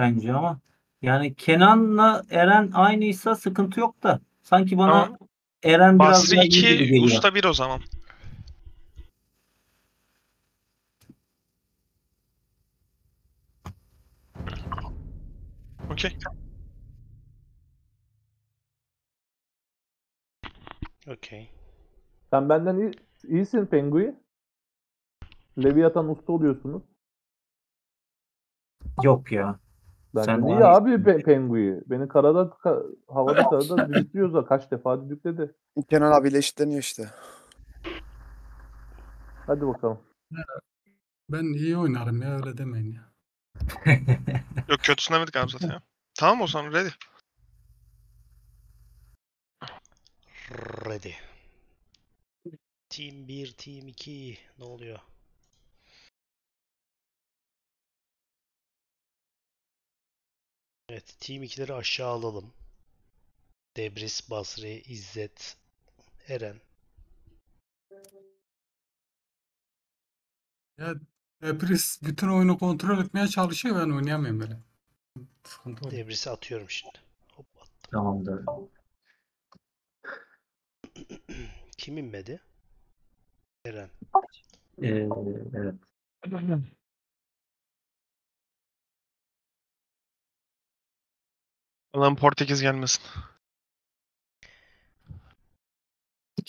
bence ama. Yani Kenan'la Eren aynıysa sıkıntı yok da. Sanki bana Tamam. Eren biraz Basri daha iyi gibi 2, geliyor. Usta 1 o zaman. Okey. Okey. Sen benden iyi, iyisin Pengui. Leviathan usta oluyorsunuz. Yok ya. Benden Sen iyi daha abi Pe- Pengui. Beni karada, ka- havada karada düdüklüyor da kaç defa düdükledi. Kenan abiyle eşitleniyor işte. Hadi bakalım. Ben iyi oynarım ya öyle demeyin ya. Yok kötüsü demedik abi zaten ya. Tamam o zaman ready. Ready. Team 1, Team 2. Ne oluyor? Evet, Team 2'leri aşağı alalım. Debris, Basri, İzzet, Eren. Ya Debris bütün oyunu kontrol etmeye çalışıyor ben oynayamıyorum böyle. Sıkıntı. Debris'i atıyorum şimdi. Hop attım. Tamamdır. Kim inmedi? Eren. Ee, evet. Allah'ım Portekiz gelmesin.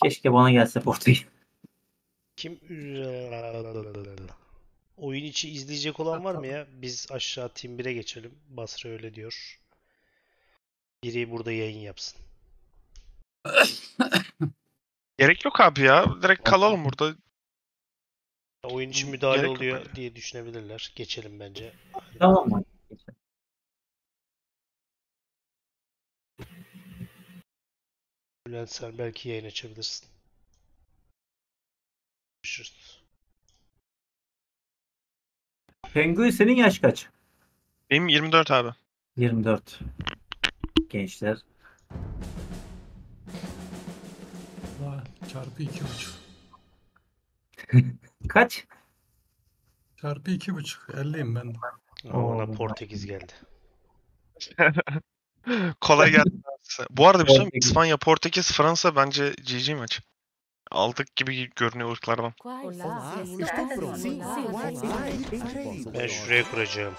Keşke bana gelse Portekiz. Kim? Oyun içi izleyecek olan var mı ya? Biz aşağı Team 1'e geçelim. Basra öyle diyor. Biri burada yayın yapsın. Gerek yok abi ya. Direkt kalalım burada. Oyun içi Hmm, müdahale gerek oluyor diye düşünebilirler. Geçelim bence. Tamam mı? Bülent sen belki yayın açabilirsin. Görüşürüz. Pengui senin yaş kaç? Benim 24 abi. 24. Gençler. Vay, Çarpı iki buçuk. Kaç? Çarpı iki buçuk. 50'yim ben Oo. Portekiz geldi. Kolay gelsin. abi size. Bu arada bir şey söyleyeyim mi? Portekiz. İspanya, Portekiz, Fransa bence GG maç. Aldık gibi görünüyor ırklardan. Olá, sim, estou sim, pronto. sim, Olá, sim, vai, sim. vai, entrei. Ben şuraya kuracağım.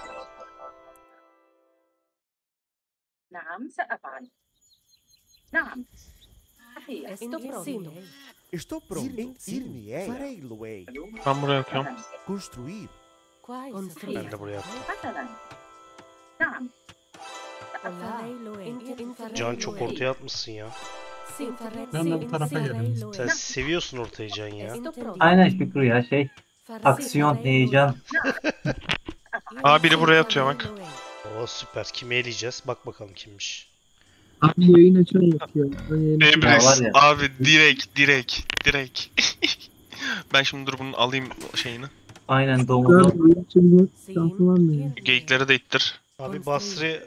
نعم سأفعل نعم صحيح Estou pronto. Estou pronto Sirmiei Farei Luei Ben buraya yapıyorum. Construir Construir. Ben de buraya yaptım. Can çok ortaya atmışsın ya. Ben de bu tarafa geldim. Sen seviyorsun ortaya Can ya. Aynen Şükrü ya şey. Aksiyon, heyecan. Aa biri buraya atıyor bak. Oo süper. Kimi eleyeceğiz? Bak bakalım kimmiş. Abi yayın açan yok ya. Emre abi direkt direkt direkt. ben şimdi dur bunu alayım şeyini. Aynen doğumlu. Geyiklere de ittir. Abi Basri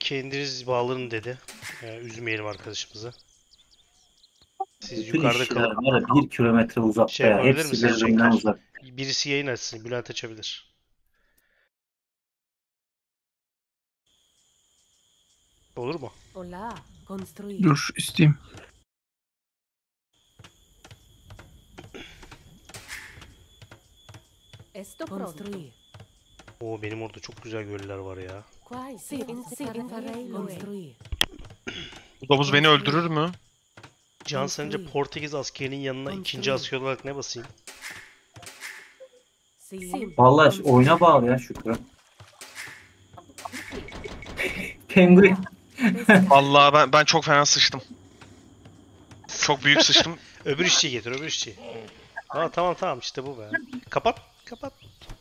kendiniz bağlanın dedi. Yani üzmeyelim arkadaşımızı. Siz Bütün yukarıda işçiler kalın. var ya bir kilometre uzakta Şey ya. yapabilir Hepsi misiniz birbirinden uzak. Birisi yayın açsın. Bülent açabilir. Olur mu? Olá. Construir. Dur isteyeyim. Estou Construir. Oo benim orada çok güzel göller var ya. Bu domuz beni öldürür mü? Can sence Portekiz askerinin yanına ikinci asker olarak ne basayım? Vallahi oyuna bağlı ya Şükrü. Pengui. Vallahi ben ben çok fena sıçtım. Çok büyük sıçtım. Öbür işçiyi getir, öbür işçiyi. Aa tamam tamam işte bu be. Kapat, kapat.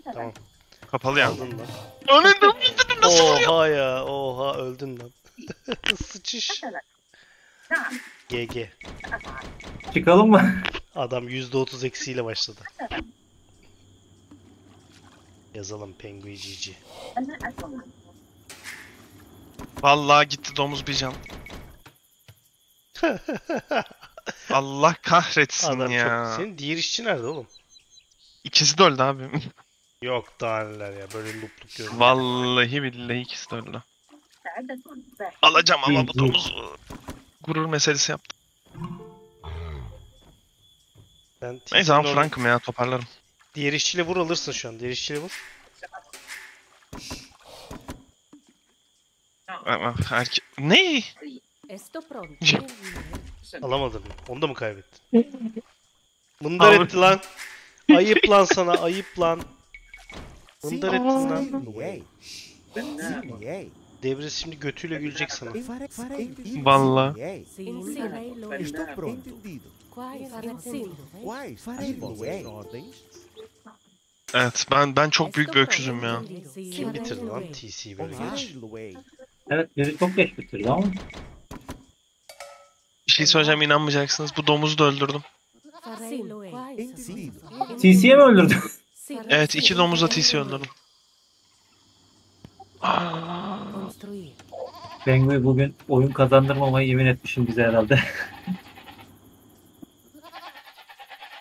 Tamam. Kapalı yani. Aldın lan. Önünde öldürdüm nasıl vuruyor? Oha ya oha öldün lan. Sıçış. GG. Çıkalım mı? Adam %30 eksiğiyle başladı. Yazalım Penguin GG. Vallahi gitti domuz bir can. Allah kahretsin Adam ya. çok... Senin diğer işçi nerede oğlum? İkisi de öldü abi. Yok daha neler ya böyle lupluk görüyorum. Vallahi billahi ikisi de öyle. Alacağım ama bu domuzu. Gurur meselesi yaptım. Ben Neyse ben Lord- Frank'ım ya toparlarım. Diğer işçiyle vur alırsın şu an. Diğer işçiyle vur. Ne? Esto. Şey- Alamadın mı? Onu da mı kaybettin? Mındar Abi- etti lan. Ayıp lan sana ayıp lan. Mındar ettin lan. Niei. Niei. Devre şimdi götüyle gülecek sana. Estou pronto. Ordens? Evet ben ben çok büyük bir öküzüm ya. Kim bitirdi lan TC'yi böyle geç? Evet biri çok geç bitirdi ama. Bir şey söyleyeceğim inanmayacaksınız. Bu domuzu da öldürdüm. TC'ye mi öldürdün? Evet iki domuzla TC öldürdüm. Construir. Penguin bugün oyun kazandırmamayı yemin etmişim bize herhalde.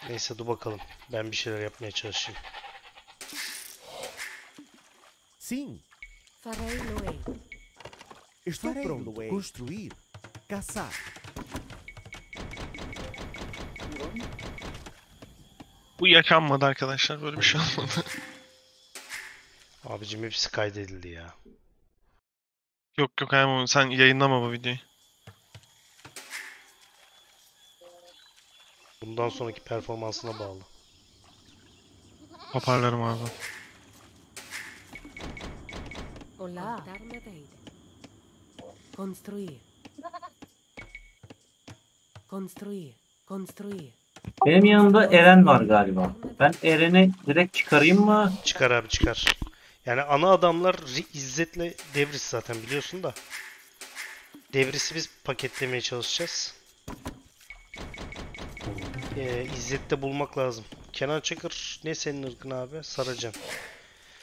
Neyse dur bakalım. Ben bir şeyler yapmaya çalışayım. Sim, Farei lo estou pronto. Construir. Caçar. Bu yaşanmadı arkadaşlar. Böyle bir şey olmadı. Abicim hepsi kaydedildi ya. yok yok Ayman sen yayınlama bu videoyu. Bundan sonraki performansına bağlı. Toparlarım abi. Olá. Construir. Construir. Construir. Benim yanımda Eren var galiba. Ben Eren'i direkt çıkarayım mı? Çıkar abi çıkar. Yani ana adamlar Ri- İzzet'le Devris zaten biliyorsun da. Devris'i biz paketlemeye çalışacağız. Ee, İzzet'te bulmak lazım. Kenan Çakır ne senin ırkın abi? Saracan.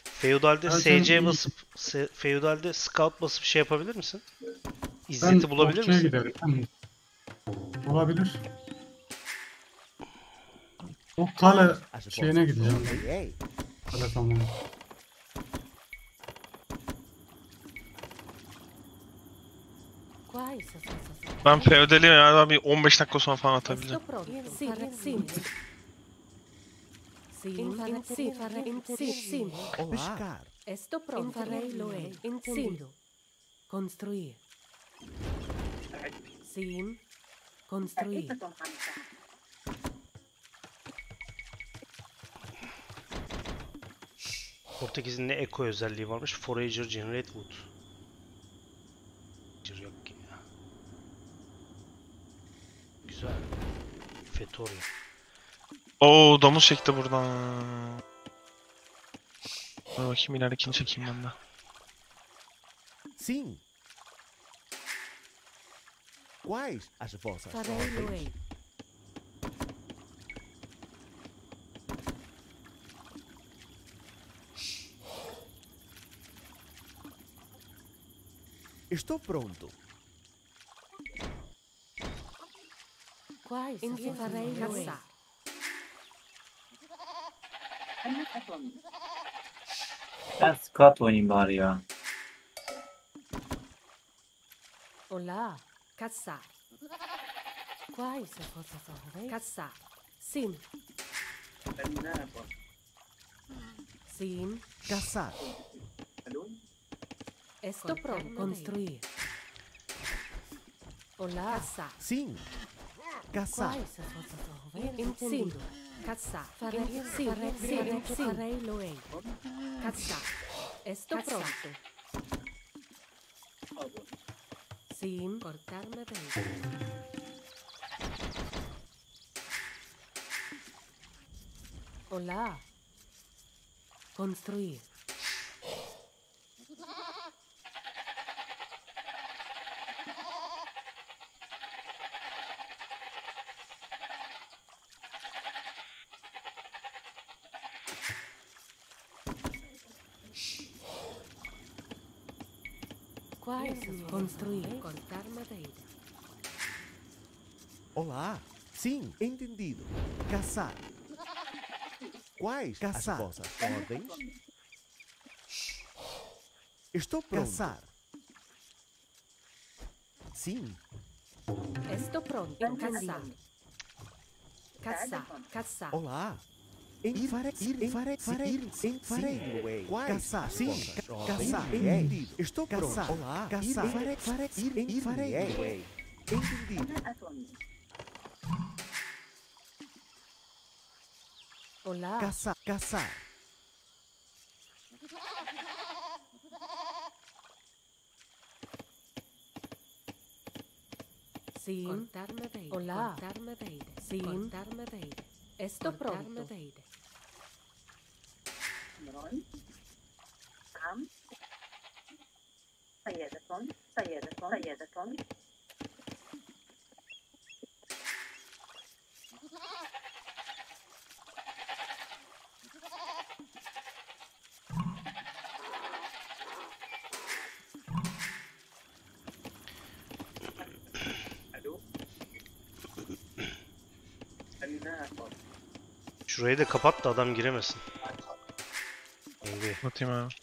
Feudal'de Ben SC basıp se- Feudal'de Scout basıp şey yapabilir misin? İzzet'i bulabilir okçuya misin? giderim. Tamam. Olabilir. O kale şeyine gideceğim. Kale tamam. Ben feodali ya bir 15 dakika sonra falan atabileceğim. Estou pronto. Sim, sim. Sim, farei, sim, farei, sim, sim. Olá. Pescar. Estou pronto. Farei lo Entendido. Construir. Sim. Construir. Portekiz'in ne eco özelliği varmış? Forager Generate Wood. Forager Yok ki ya. Güzel. Fetoria. Oo domuz çekti buradan. Dur bakayım ileridekini çekeyim ben de. Sim. Quais as vossas ordens? Estou pronto. Quais as farei lo Ben Scout oynayayım bari ya. Olá. Caçar. Quais as vossas ordens? Caçar. Sim. Sim. Caçar. Estou pronto. Construir. Olá. Caçar. Sim. Caçar. Entendido. Caçar. Farei, sim, farei, sim, farei loei. Caçar. Estou pronto. Sim. Cortar-me bem. Olá. Construir. Olá. Sim, entendido. Caçar. Quais as Caçar. vossas ordens? Estou pronto. Caçar. Sim. Esto pronto. Caçar. Caçar. Caçar. Olá. Em fare, ir, em fare, farei, em farei, Quais Caçar. as Sim. caçar. Entendido. Estou pronto. Caçar. Olá. Caçar. Ir, fare, fare, ir, em farei. Entendido. Olá. Caçar. Caçar. Sim. Contar madeira. Olá. Contar madeira. Sim. Contar madeira. Esto pronto. madeira. Şurayı da kapat da adam giremesin. Penguin. Bakayım abi.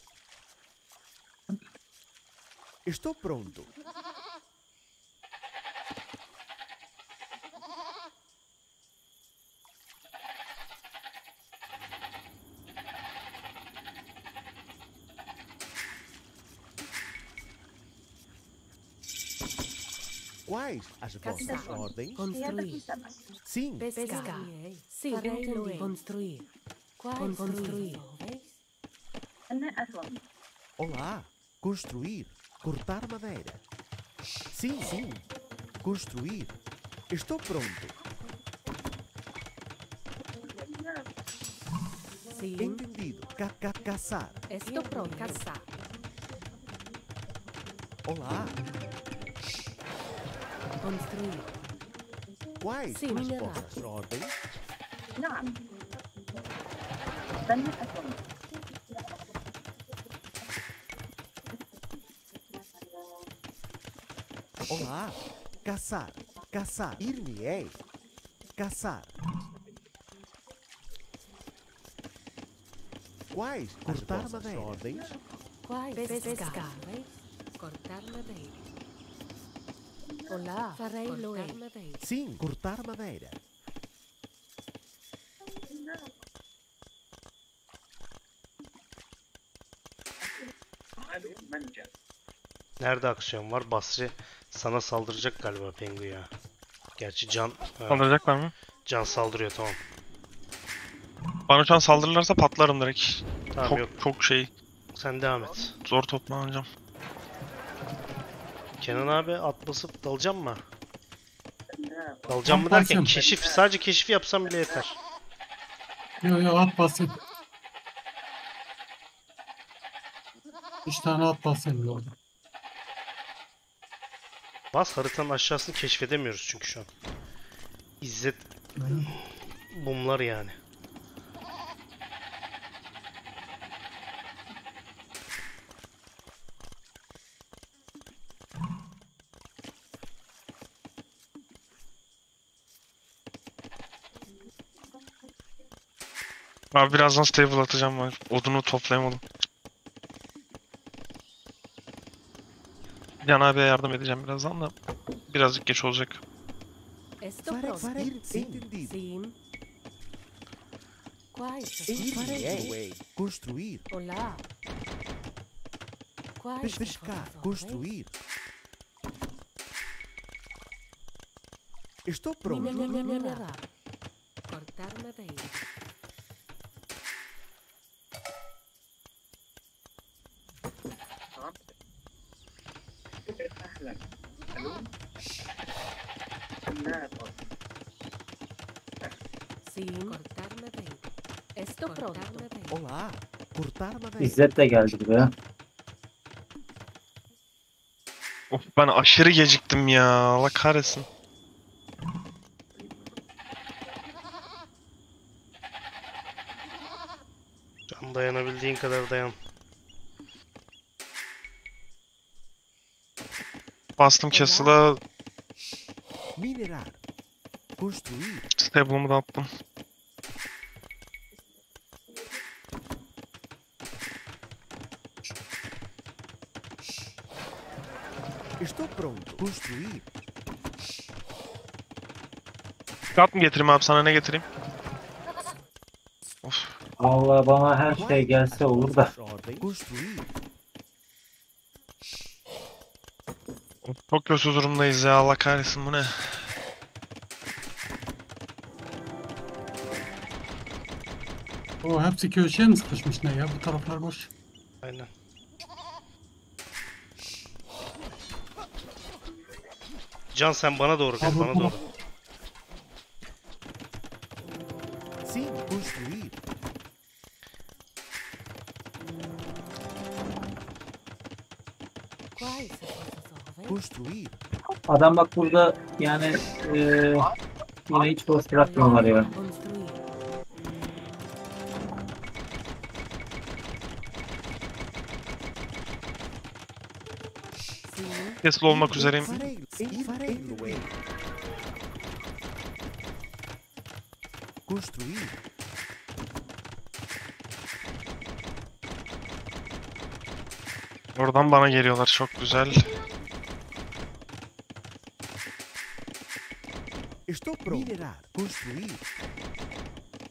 Estou pronto. Quais as vossas Caçar. ordens? Construir. Sim. Pescar. Sim. Entendi. Construir. Construir. Olá. Construir. Cortar madeira. Sim, sim. Construir. Estou pronto. Sim. Entendido. Ca ca caçar. Esto pronto. Caçar. Olá. Construir. Quais Sim, as mineral. vossas ordens? Olá. Caçar. Caçar. Ir-me-ei. Caçar. Quais Cortar madeira. ordens? Quais? Pescar. Cortar madeira. Farei Cortar madeira. Sim, cortar madeira. Nerede aksiyon var? Basri sana saldıracak galiba Penguin ya. Gerçi Can ha, Saldıracaklar mı? Can saldırıyor tamam. Bana şu an saldırırlarsa patlarım direkt. Tamam çok yok. çok şey Sen devam et. zor toplanacağım. Kenan abi at basıp dalacağım mı? Dalacağım mı derken basıyorum. keşif sadece keşif yapsam bile yeter. Yo yo at basayım. Üç tane at basayım orada. Bas haritanın aşağısını keşfedemiyoruz çünkü şu an. İzzet bumlar yani. Abi birazdan stable atacağım ben. Odunu toplayamadım. Can abiye yardım edeceğim birazdan da birazcık geç olacak. Construir. Olá. Pescar. Construir. Estou pronto. Minerar. Cortar madeira. Sim. Cortar madeira. Esto pronto. Madeira. Olá. Cortar madeira. İzzet de geldi buraya. Of ben aşırı geciktim ya. Allah kahretsin. Can dayanabildiğin kadar dayan. Bastım castle'a. Construir. stable'ımı da attım. Estou pronto. Construir. Kat mı getireyim abi sana ne getireyim? Of. Vallahi bana her şey gelse olur da. Construir. Çok kötü durumdayız ya Allah kahretsin bu ne? O hepsi köşeye mi sıkışmış ne ya? Bu taraflar boş. Aynen. Can sen bana doğru gel, bana doğru. Adam bak burada yani eee yine hiç boş bırakmıyorlar ya. Tesla olmak üzereyim. Farei. Construir. Oradan bana geliyorlar çok güzel. Estou pronto. Minerar. Construir.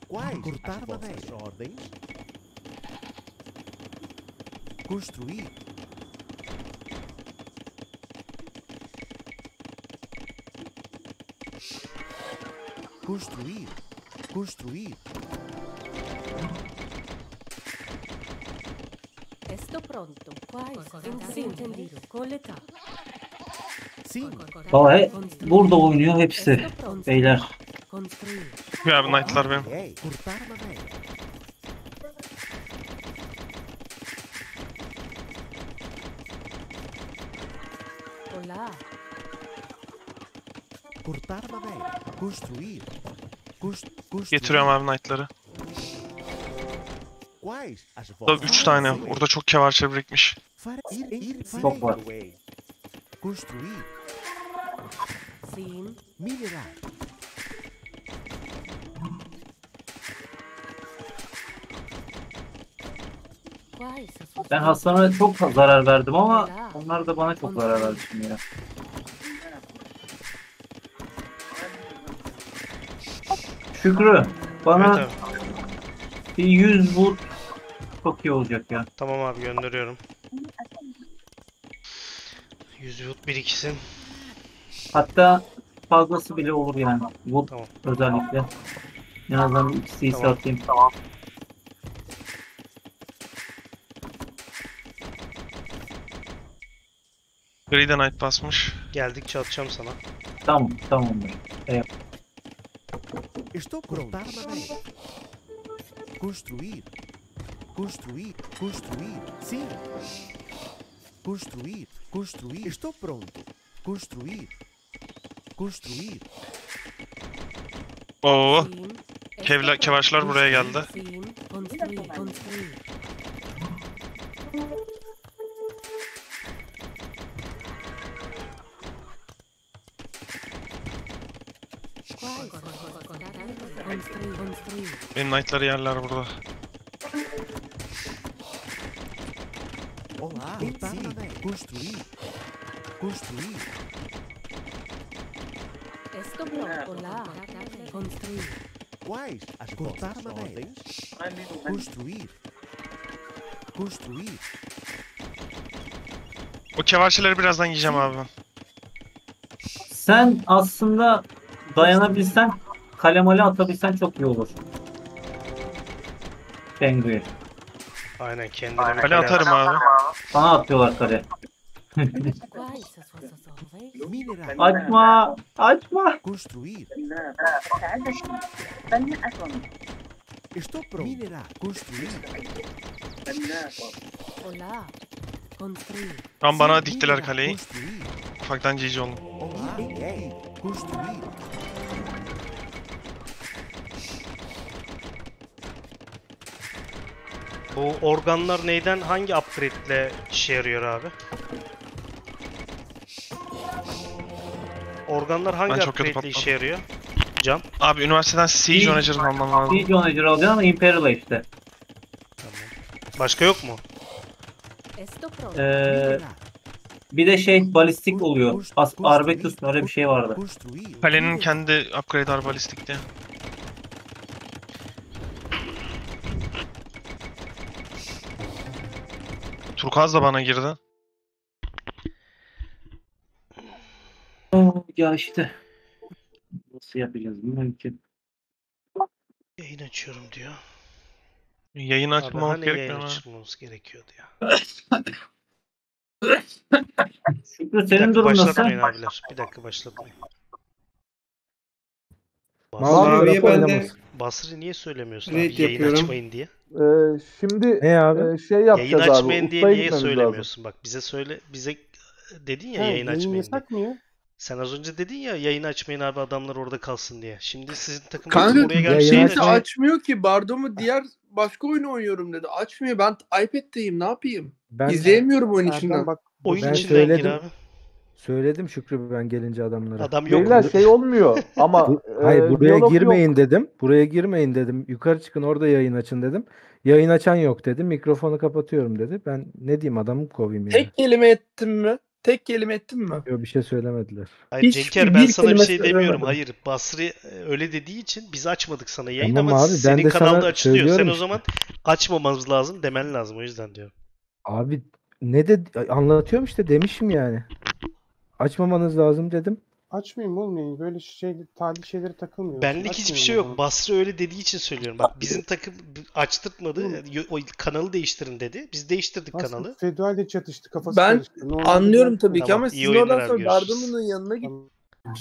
Quais Cortar as vossas ordens? Construir. Construir. Construir. Estou pronto. Quais? Sim, entendido. Coletar. Sim. Valla he- burada oynuyor hepsi. Beyler. Ya abi knight'lar benim. Ei, cortar madeira. Olá. Cortar madeira. Construir. Getiriyorum abi knight'ları. Vossas 3 tane. Orada çok kevarçe birikmiş. Çok var. Ben Hasan'a çok zarar verdim ama onlar da bana çok zarar verdi şimdi ya. Şükrü bana Evet abi. bir 100 wood çok iyi olacak ya. Tamam abi gönderiyorum. 100 yut biriksin. Hatta fazlası bile olur yani. Wood Tamam. özellikle. En azından ikisi Tamam. atayım. Gri de knight basmış. Geldikçe atacağım sana. Tamam tamam. Estou pronto. Cortar madeira. Construir. Construir. Construir. Sim. Construir. Construir. Estou pronto. Construir. Construir. Oo. Kevla, kevaşlar buraya geldi. Sim. Construir. Knight'ları yerler burada. Olá. Construir. Construir. Construir. Quais as Cortar madeira. Construir. Construir. O kevarçeleri birazdan yiyeceğim abi ben. Sen aslında dayanabilsen kalemale atabilsen çok iyi olur. Penguin. Aynen kendine bir Kale atarım abi. Sana atıyorlar kale. Açma! Açma! Construir. Estou pronto. Minerar. Construir. Olá. Construir. Tam bana diktiler kaleyi. Ufaktan GG. Ei. Construir. Bu organlar neyden hangi upgrade ile işe yarıyor abi? Organlar hangi Ben çok kötü upgrade ile işe patladım. yarıyor? Can. Abi üniversiteden Siege İyi. Onager'ın almam lazım. Siege Onager alacaksın ama Imperial'a işte. Başka yok mu? Pronto. Ee. Bir de şey balistik oluyor. As Arbekus mu öyle bir şey vardı. Kalenin kendi upgrade arbalistik Turkuaz da bana girdi. Oo, ya işte. Nasıl yapacağız mümkün. Yayın açıyorum diyor. Yayın Abi açmamak hani yayın gerekmiyor mu? açılmamız gerekiyordu ya. Şükrü Bir senin dakika durum başlatmayın nasıl? abiler. Bir dakika başlatmayın. Mavi'ye ben de Basri niye söylemiyorsun abi yayın yapıyorum. açmayın diye? Ee, şimdi Ne abi? e, şey Yayın yapacağız abi. açmayın diye Ustaya niye gitmemiz lazım. söylemiyorsun? Bak bize söyle bize dedin ya yayın açmayın diye. mı ya? Sen az önce dedin ya yayın açmayın abi adamlar orada kalsın diye. Şimdi sizin takım Kanka oraya gelmiş yayın yayın açmayın. açıyor. açmıyor ki. Bardomu diğer başka oyunu oynuyorum dedi. Açmıyor. Ben iPad'deyim. Ne yapayım? Ben, İzleyemiyorum oyun içinden. bak Oyun içinden gir abi. Söyledim Şükrü ben gelince adamlara. Adam yok. Beyler şey olmuyor ama e, Hayır buraya diyalog yok. girmeyin dedim. Buraya girmeyin dedim. Yukarı çıkın orada yayın açın dedim. Yayın açan yok dedim. Mikrofonu kapatıyorum dedi. Ben ne diyeyim adamı mı kovayım yani? Tek kelime ettim mi? Tek kelime ettim mi? Yok bir şey söylemediler. Hayır Hiç Cenker bir ben sana bir şey demiyorum. söylemedim. Hayır Basri e, öyle dediği için biz açmadık sana yayın Tamam ama abi, ben senin de kanalda sana açılıyor. Sen söylüyorum o işte. zaman açmamamız lazım demen lazım o yüzden diyorum. Abi ne de anlatıyorum işte demişim yani. Açmamanız lazım dedim. Açmayayım oğlum yayını. Böyle şey, talih şeylere takılmıyor. Benlik hiçbir şey yok. zaman. Basri öyle dediği için söylüyorum. Bak bizim takım açtırtmadı. O kanalı değiştirin dedi. Biz değiştirdik Aslında kanalı. Fedua ile çatıştı. Kafası Ben karıştı. Anlıyorum ben- tabii ki Tamam, ama oyunlar oradan sonra. Bardomu'nun yanına git. Tamam.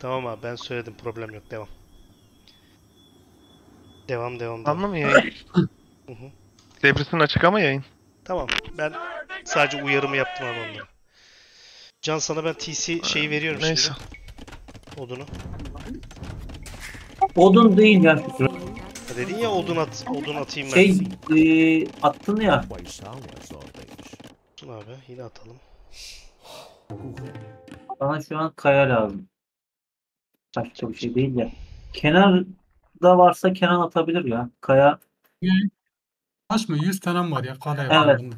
Tamam abi ben söyledim problem yok. Devam. Devam devam devam. Tamam mı yayın? Hı hı. Debrisin açık ama yayın. Tamam. Ben sadece uyarımı yaptım abi onlara. Can sana ben TC şeyi veriyorum Neyse. şimdi. Odunu. Odun değil ya. Ha dedin ya odun at, odun atayım ben. Şey e, attın ya. Olsun abi yine atalım. Bana şu an kaya lazım. Başka bir şey değil ya. Kenarda varsa Kenan atabilir ya. Kaya Kaç mı? 100 tane var ya kale Evet. yapımında.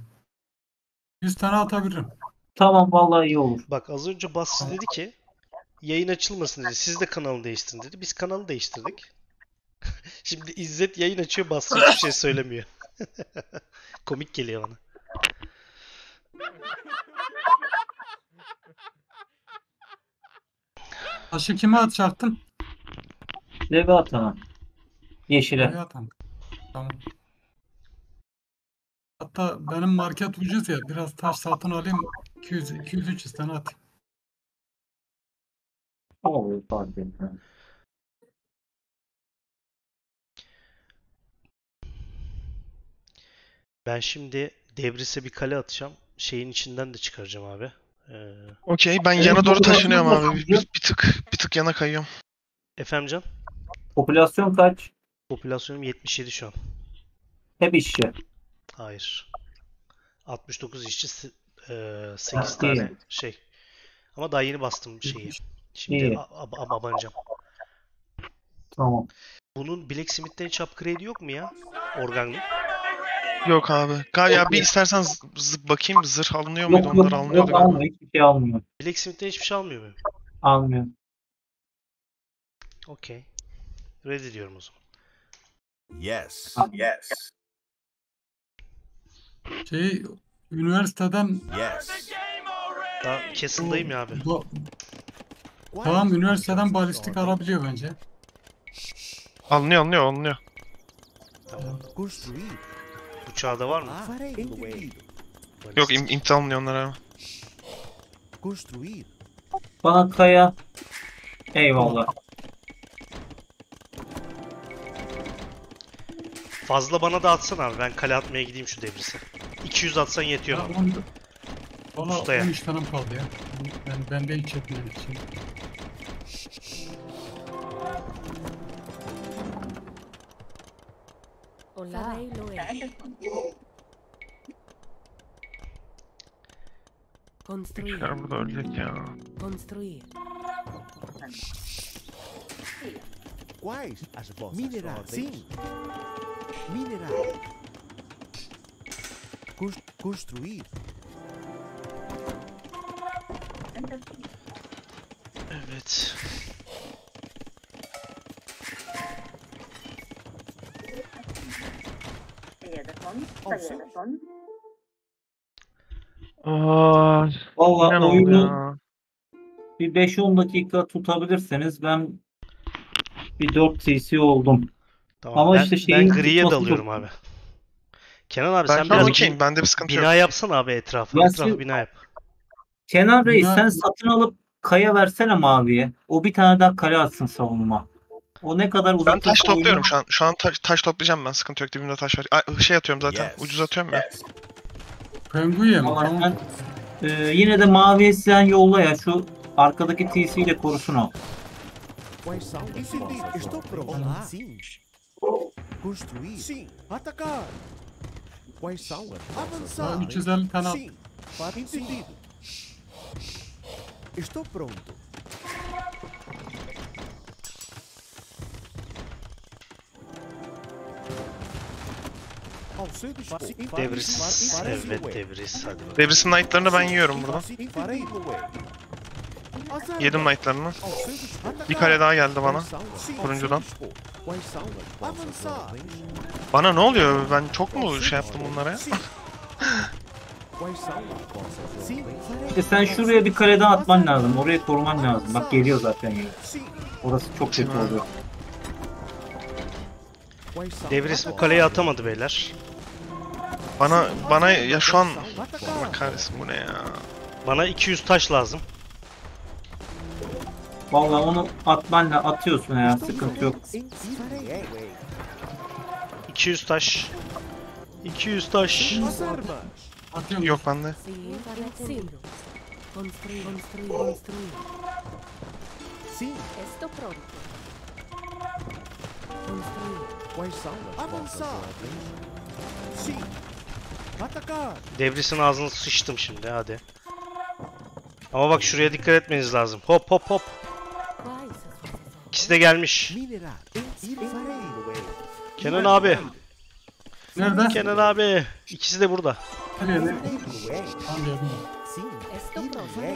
100 tane atabilirim. Tamam vallahi iyi olur. Bak az önce Basri dedi ki yayın açılmasın dedi. Siz de kanalı değiştirin dedi. Biz kanalı değiştirdik. Şimdi İzzet yayın açıyor Basri hiçbir şey söylemiyor. Komik geliyor bana. Taşı kime atacaktın? Levi atana. Yeşile. Tamam. Hatta benim market ucuz ya. Biraz taş satın alayım. 200 200 300 tane atayım. Olur fark etmez. Ben şimdi Debris'e bir kale atacağım. Şeyin içinden de çıkaracağım abi. Ee, Okey ben yana doğru taşınıyorum abi. Bir, bir tık bir tık yana kayıyorum. efendim Can? Popülasyon kaç? Popülasyonum 77 şu an. Hep işçi. Hayır. 69 işçi si- eee, 8 iyi. tane şey. Ama daha yeni bastım şeyi. Şimdi ab- ab- abanacağım. Tamam. Bunun Blacksmith'ten hiç upgrade yok mu ya? Organlı. Yok abi. Ga ya bir istersen z- z- bakayım zırh alınıyor muydu? Yok Onlar alınıyordu yok almıyor. Hiçbir şey almıyor. Blacksmith'ten hiçbir şey almıyor muyum? Almıyor. Okey. Ready diyorum o zaman. Yes. Yes. Şey üniversiteden Yes. Daha Castle'dayım ya abi. bu, tamam üniversiteden balistik alabiliyor bence. Alınıyor alınıyor alınıyor. Construir. Uçağda var mı? Entendido. Yok im imtihan alınıyor onlar abi. Construir. Bana kaya. Eyvallah. Fazla bana da atsan abi. Ben kale atmaya gideyim şu Debris'e. 200 atsan yetiyor Ya bana. on, valla Ustaya. 13 tane kaldı ya. Ben, ben de hiç etmedim için. Loe. Construir. Ya burada ölecek ya. Construir. Quais as vossas Mineral. Sim. Mineral. Cons construir. Evet. Aa, Valla ne oldu oyunu ya? bir 5-10 dakika tutabilirseniz ben bir 4 CC oldum. Tamam. Ama ben, işte ben şeyin griye tutması dalıyorum çok- abi. Kenan abi Ben sen biraz okeyim. bin- Bende bir sıkıntı bina yok. yapsana abi etrafa. Ya Etrafa siz- bina yap. Kenan Reis Bina- sen satın alıp kaya versene maviye. O bir tane daha kale atsın savunma. O ne kadar Ben uzak taş topluyorum şu an. Şu an taş, taş toplayacağım ben. Sıkıntı yok. Dibimde taş var. Ay, şey atıyorum zaten. Ucuz atıyorum ya. Penguin mi? Ama Tamam. sen, e, yine de maviye sen yolla ya. Şu arkadaki TC ile korusun o. Construir. Sim. Atacar. Vossas Avançar. Ben ordens? 350 tane al. Sim. Entendido. Estou pronto. Devris. Evet devris. Hadi bakalım. Devrisin knight'larını ben yiyorum buradan. Yedim knight'larını. Bir kare daha geldi bana. Ordens? Bana ne oluyor? Ben çok mu şey yaptım bunlara? İşte sen şuraya bir kale daha atman lazım. Orayı koruman lazım. Bak geliyor zaten. Orası çok kötü oluyor. Devris bu kaleyi atamadı beyler. Bana bana ya şu an. Allah kahretsin bu ne ya? Bana 200 taş lazım. Vallahi onu atman la atıyorsun ya. Sıkıntı yok. Farei. 200 taş. 200 taş. Atıyorum. Yok bende. Atacar. Devris'in ağzını sıçtım şimdi hadi. Ama bak şuraya dikkat etmeniz lazım. Hop hop hop. İkisi de gelmiş. Kenan abi. Nerede? Kenan abi. İkisi de burada.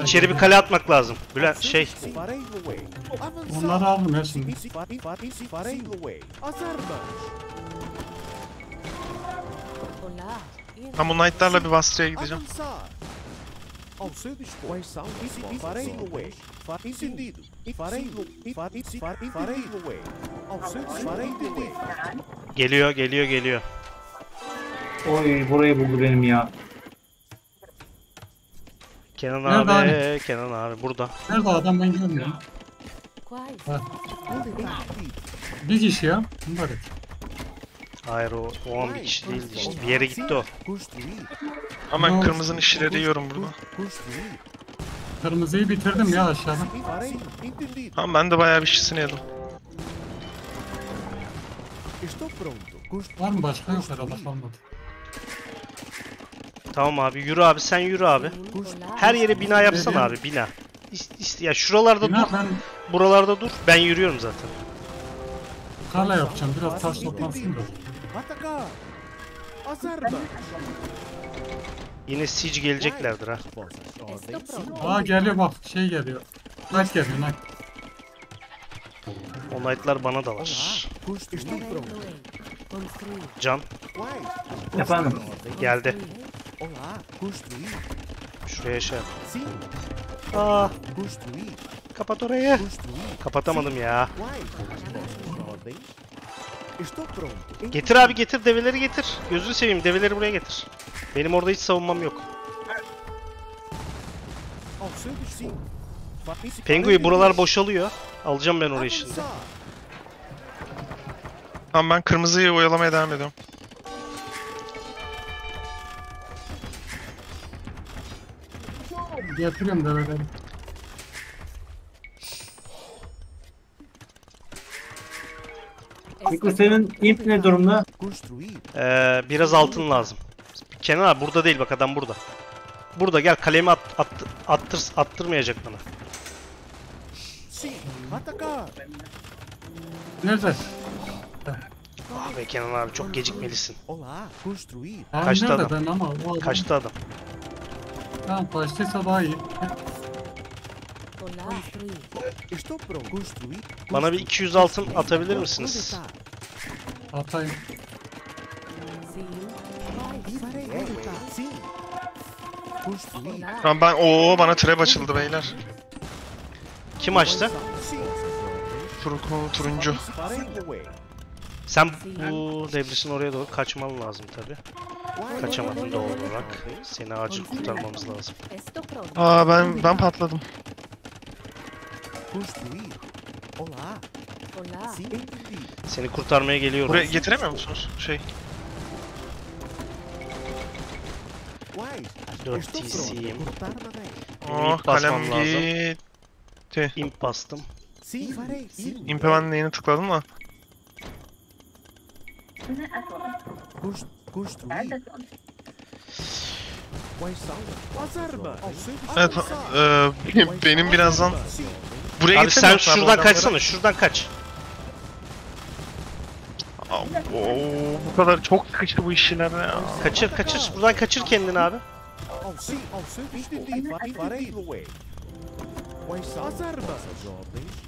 İçeri bir kale atmak lazım. Bülent şey. Onları aldım ya şimdi. Ben bu knight'larla bir Bastria'ya gideceğim. Ao seu dispor. Quais são as vossas Farei no way. Fa- Entendido. Farei no fa- fa- Farei no way. Ao seu dispor. Geliyor geliyor geliyor. Oy burayı buldu benim ya. Kenan Nerede abi. Kenan abi burada. Nerede adam ben görmüyorum. Ha. Bir kişi ya. Mübarek. Hayır o, o an bir kişi değildi işte. Bir yere gitti o. Ne kırmızının işçileri yiyorum burada. Kırmızıyı bitirdim ya aşağıda. Farei. Entendido. Tamam ben de bayağı bir işçisini yedim. Var mı başka yok herhalde kalmadı. Tamam abi yürü abi sen yürü abi. Her yere bina yapsana abi bina. İst, ist- ya şuralarda Bina dur. ben Buralarda dur. Ben yürüyorum zaten. kale yapacağım. Biraz taş toplansın da. Atacar. As armas. Yine siege geleceklerdir ha. Aa geliyor bak şey geliyor. Knight geliyor Knight. O knight'lar bana da var. Can? Efendim. geldi. Şuraya şey yap. Aa, Construir. kapat orayı. Kapatamadım ya. Getir abi getir develeri getir. Gözünü seveyim develeri buraya getir. Benim orada hiç savunmam yok. Ao seu dispor. Fa- Pengui buralar boşalıyor. Alacağım ben orayı şimdi. Tamam ben kırmızıyı oyalamaya devam ediyorum. Getiriyorum develeri. Peki senin imp ne durumda? Ee, biraz altın lazım. Kenan abi burada değil bak adam burada. Burada gel kalemi at, at- attır, attırmayacak bana. Nerede? Ah be Kenan abi çok gecikmelisin. Nerede adam? Kaçtı adam. Tamam kaçtıysa daha iyi. Bana bir 200 altın atabilir misiniz? Atayım. Tamam ben ooo bana trap açıldı beyler. Kim açtı? Turku turuncu. Sen bu devrisin oraya doğru kaçman lazım tabi. Kaçamadın doğal olarak. Seni acil kurtarmamız lazım. Aa ben ben patladım. Construir. Olá. Hola. Sim, entendi. Seni kurtarmaya geliyorum. Buraya getiremiyor musunuz? Şey. Quais? Dört TC'yim. Oh kalem lazım. gitti. İmp bastım. Sim. İmpe ben neyini tıkladım da. Construir. Evet eee, benim birazdan. Buraya Abi sen şuradan kaçsana. Şuradan kaç. Oo, bu kadar çok sıkıştı bu işler ya. Kaçır kaçır. Buradan kaçır kendini abi.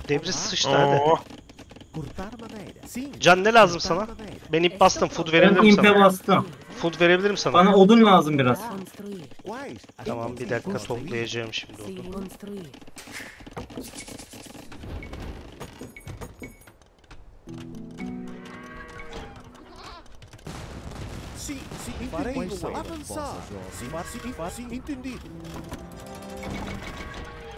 Devri sıçtı hadi. Can ne lazım sana? Ben ip bastım. Food Ben verebilirim sana. bastım. Food verebilirim sana. Bana odun lazım biraz. Tamam bir dakika toplayacağım şimdi onu. Farei the way. Avançar. Sim, sim, sim, entendi.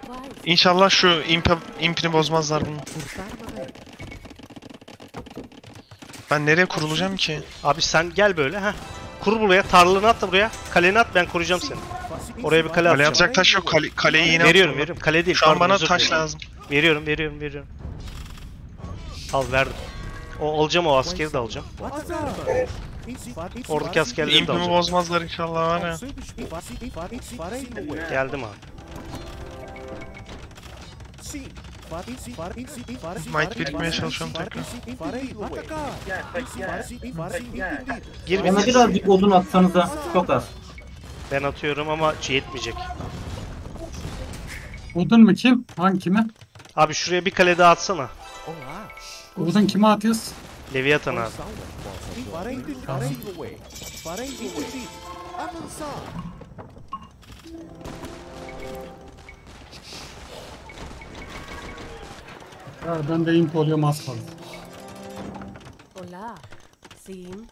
Quais? İnşallah şu impe, impini bozmazlar bunu. Ben nereye kurulacağım ki? Abi sen gel böyle ha. Kur buraya. Tarlanı at da buraya. Kaleni at ben koruyacağım seni. Oraya bir kale Kale atacağım. taş yok. Kale, kaleyi yine Veriyorum veriyorum. Kale değil. Şu an pardon, bana özür taş dilerim. lazım. Veriyorum veriyorum veriyorum. Al verdim. O alacağım o askeri de alacağım. Oradaki askerleri de İmpimi alacağım. bozmazlar inşallah var ya. Geldim abi. Might birikmeye çalışıyorum tekrar. Gir Bana bir. birazcık odun atsanıza. Çok az. Ben atıyorum ama yetmeyecek. Odun mu kim? Hangi kime? Abi şuraya bir kale daha atsana. Odun kime atıyoruz? Leviathan abi. Quais Ha, ben de imp oluyorum az kaldı. Hola. Sim.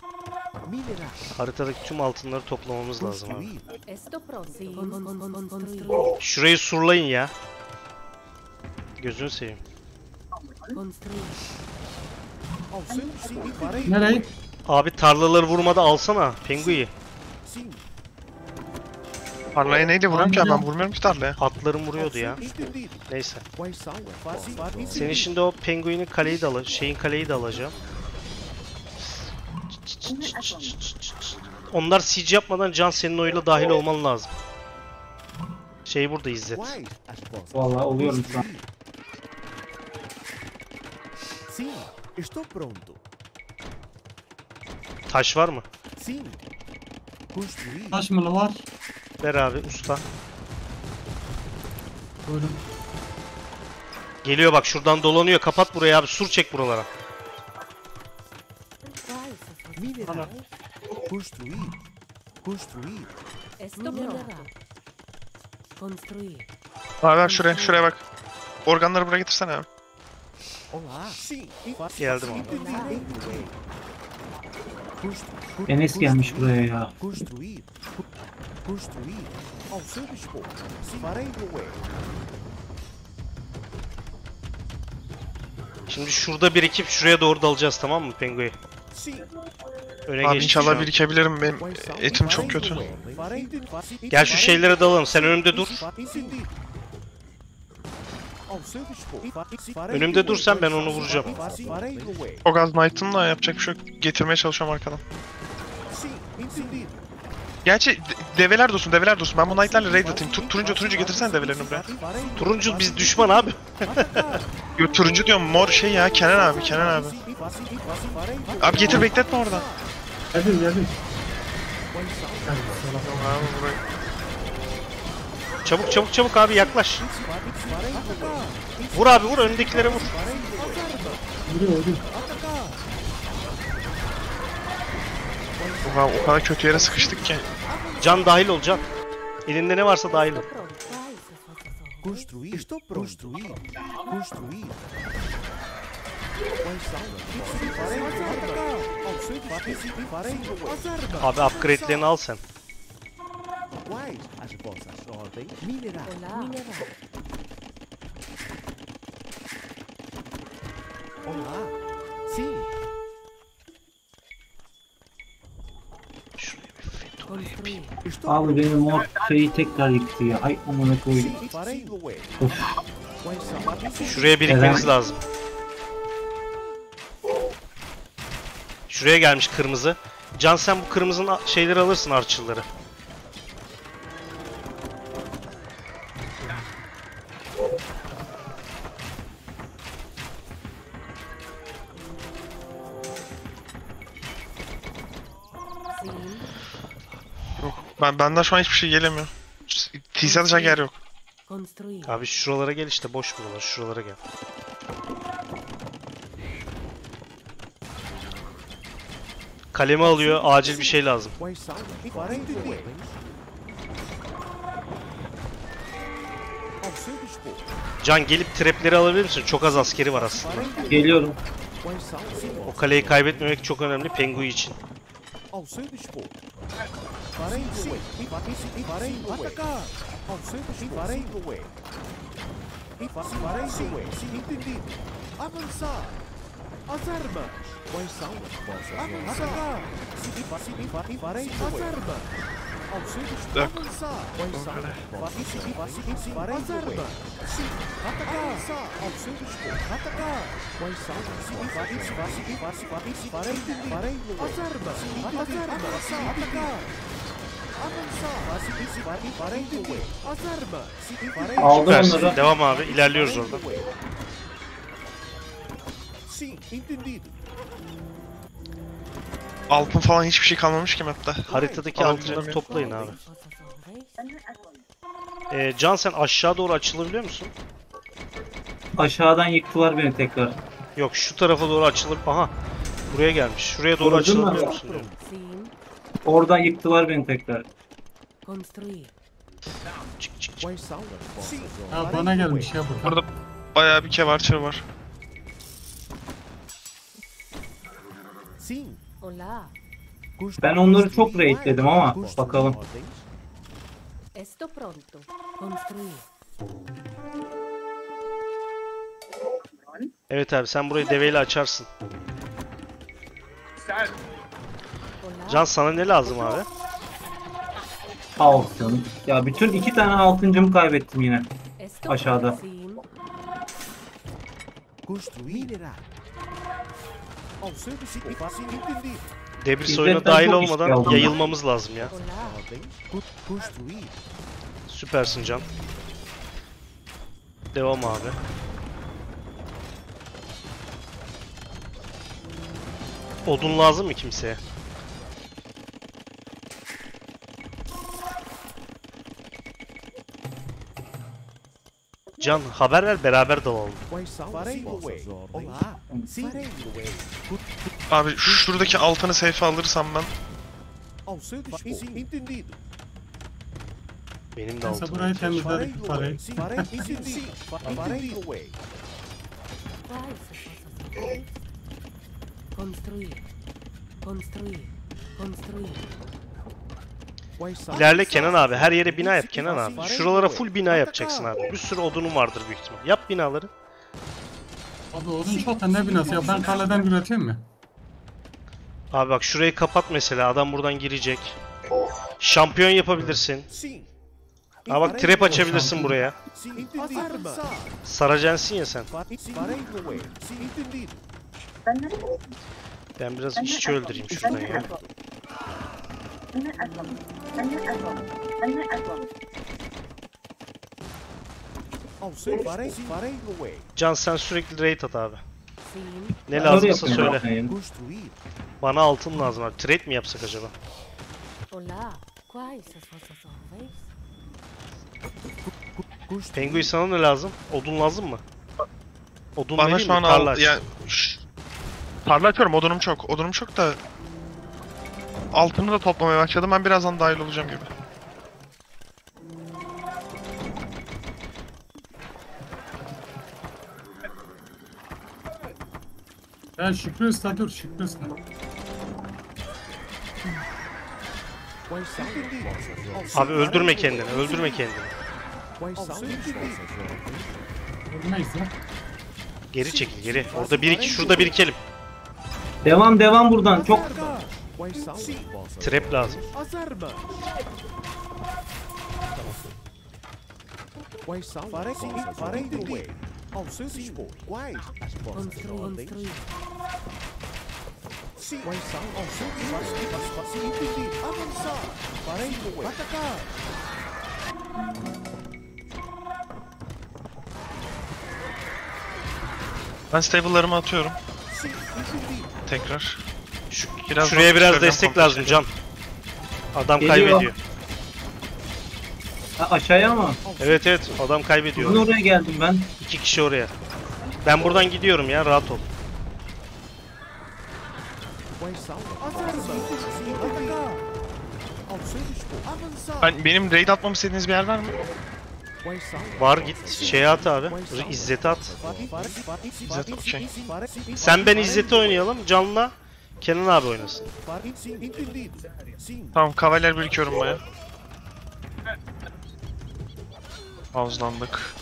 Haritadaki tüm altınları toplamamız lazım abi. Esto pronto. Şurayı surlayın ya. Gözünü seveyim. Nereye? Abi tarlaları vurmada alsana Pengu'yu. Tarlaya neyle vuruyorum ki ya? Ben vurmuyorum ki tarlaya. Atlarım vuruyordu ya. Neyse. Senin şimdi o Penguin'in kaleyi de al şeyin kaleyi de alacağım. Onlar siege yapmadan can senin oyuna dahil olman lazım. Şey burada İzzet. Vallahi oluyorum şu an. Taş var mı? Taş mılı var? Ver abi usta. Buyurun. Geliyor bak şuradan dolanıyor. Kapat burayı abi. Sur çek buralara. Minerar. Construir. Abi ver şuraya, şuraya bak. Organları buraya getirsene abi. Geldim abi. Enes gelmiş buraya ya. Şimdi şurada birikip şuraya doğru dalacağız tamam mı Penguin? Sim. Öne Abi inşallah birikebilirim. Benim etim çok kötü. Gel şu şeylere dalalım. Sen önümde dur. Önümde the dur way. sen, ben onu vuracağım. Fa- Farei the way. Çok az Knight'ım da yapacak bir şey yok. Getirmeye çalışıyorum arkadan. Gerçi de- develer dursun, develer dursun. Ben bu Knight'larla raid atayım. Tu- turuncu turuncu getirsene develerini buraya. Turuncu biz düşman abi. Yo, turuncu diyorum mor şey ya Kenan abi, Kenan abi. Abi getir bekletme orada. Geldim geldim. Abi buraya. Çabuk çabuk çabuk abi yaklaş. Vur abi vur önündekilere vur. Oha, o kadar kötü yere sıkıştık ki. Can dahil ol can. Elinde ne varsa dahil ol. Construir. Construir. Abi upgrade'lerini al sen. Quais as vossas ordens? Minerar. Mineral. Olá. Sim. Construir. Estou Abi benim mor şeyi tekrar yıktı ya. Ay amına koyayım. Sim. Of. Şuraya birikmeniz lazım. Şuraya gelmiş kırmızı. Can sen bu kırmızının şeyleri alırsın arçılları. Ben, benden şu an hiçbir şey gelemiyor. TC atacak yer yok. Abi şuralara gel işte boş buralar şuralara gel. Kalemi alıyor acil bir şey lazım. Can gelip trapleri alabilir misin? Çok az askeri var aslında. Geliyorum. O kaleyi kaybetmemek çok önemli Pengui için. Ao seu dispor. Farei no way. Farei no way. Atacar. Ao seu dispor. Farei no way. Farei no way. Entendido. Avançar. As armas. Quais são as vossas Avançar. Farei no way. As armas. Ao seu dispor. Dak. Avançar. Quais são as vossas Farei no way. Sim. Atacar. Avançar. Ao seu dispor. Atacar. Quais são as vossas Farei no Farei no way. As armas. As armas. Atacar. Avançar. Farei no way. As armas. Farei Aldım onları. Devam abi ilerliyoruz entendido. Altın falan hiçbir şey kalmamış ki map'te. Haritadaki altınları toplayın abi. Ee, Can sen aşağı doğru açılabiliyor musun? Aşağıdan yıktılar beni tekrar. Yok şu tarafa doğru açılır. Aha. Buraya gelmiş. Şuraya doğru mü? açılabiliyor musun? diyorum. Oradan yıktılar beni tekrar. Ha bana gelmiş ya bu. Burada bayağı bir kevarçı var. Ben onları çok raidledim ama bakalım. Estou pronto. Construir. Evet abi sen burayı deveyle açarsın. Olá. Can sana ne lazım abi? Altın. Ya bütün iki tane altıncımı kaybettim yine. Aşağıda. Debris İzzet'ten oyuna dahil çok iş olmadan aldım ben. yayılmamız lazım ya. Süpersin Can. Devam abi. Odun lazım mı kimseye? Can haber ver beraber dalalım. Abi şuradaki altını safe alırsam ben. Benim de altım. burayı ihtiyaç var. Farei temizledik parayı. Construir. Construir. Construir. İlerle Kenan abi. Her yere bina yap Kenan abi. Şuralara full bina yapacaksın abi. Bir sürü odunun vardır büyük ihtimal. Yap binaları. Abi odun da ne binası ya ben kaleden üreteyim mi? Abi bak şurayı kapat mesela. Adam buradan girecek. Şampiyon yapabilirsin. Ha bak trap açabilirsin buraya. Saracensin ya sen. Ben biraz işçi öldüreyim şuradan ya. Seu farei, farei no way. Can sen sürekli raid at abi. Ne Öyle lazımsa söyle. Construir. Bana altın lazım abi. Trade mi yapsak acaba? Olá. Quais as vossas ordens? Pengui sana ne lazım? Odun lazım mı? Odun Bana vereyim şu mi? an Tarla al... aç. Ya, şş. Tarla açıyorum odunum çok. Odunum çok da... Altını da toplamaya başladım. Ben birazdan dahil olacağım gibi. Ya Şükrü Usta dur Şükrü Usta. Abi öldürme kendini, öldürme kendini. Geri çekil, geri. Orada bir iki, şurada birikelim. Devam devam buradan. Çok Trap lazım. Atacar. Ben stable'larımı atıyorum. Tekrar. Şu, Biraz şuraya biraz destek lazım Can. Adam Geliyor. kaybediyor. Ha, aşağıya mı? Evet evet, adam kaybediyor. oraya geldim ben. İki kişi oraya. Ben buradan gidiyorum ya, rahat ol. Ben benim raid atmamı istediğiniz bir yer var mı? Var git, şeye at abi. İzzet'e at. İzzet, farei, sim, Sen ben İzzet'i oynayalım, Can'la Kenan abi oynasın. Tamam kavaler birikiyorum baya. Havuzlandık.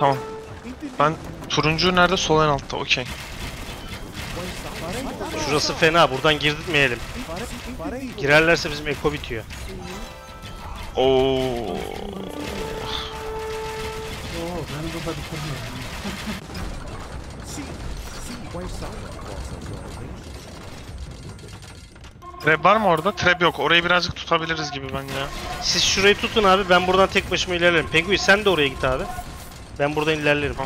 Tamam. Ben turuncu nerede? Sol en altta. Okey. Şurası fena, buradan girdirtmeyelim. Girerlerse bizim eko bitiyor. Oo. Oo ben burada bitirmiyorum. Trap var mı orada? Trap yok. Orayı birazcık tutabiliriz gibi ben ya. Siz şurayı tutun abi, ben buradan tek başıma ilerlerim. Pengui sen de oraya git abi. Ben buradan ilerlerim.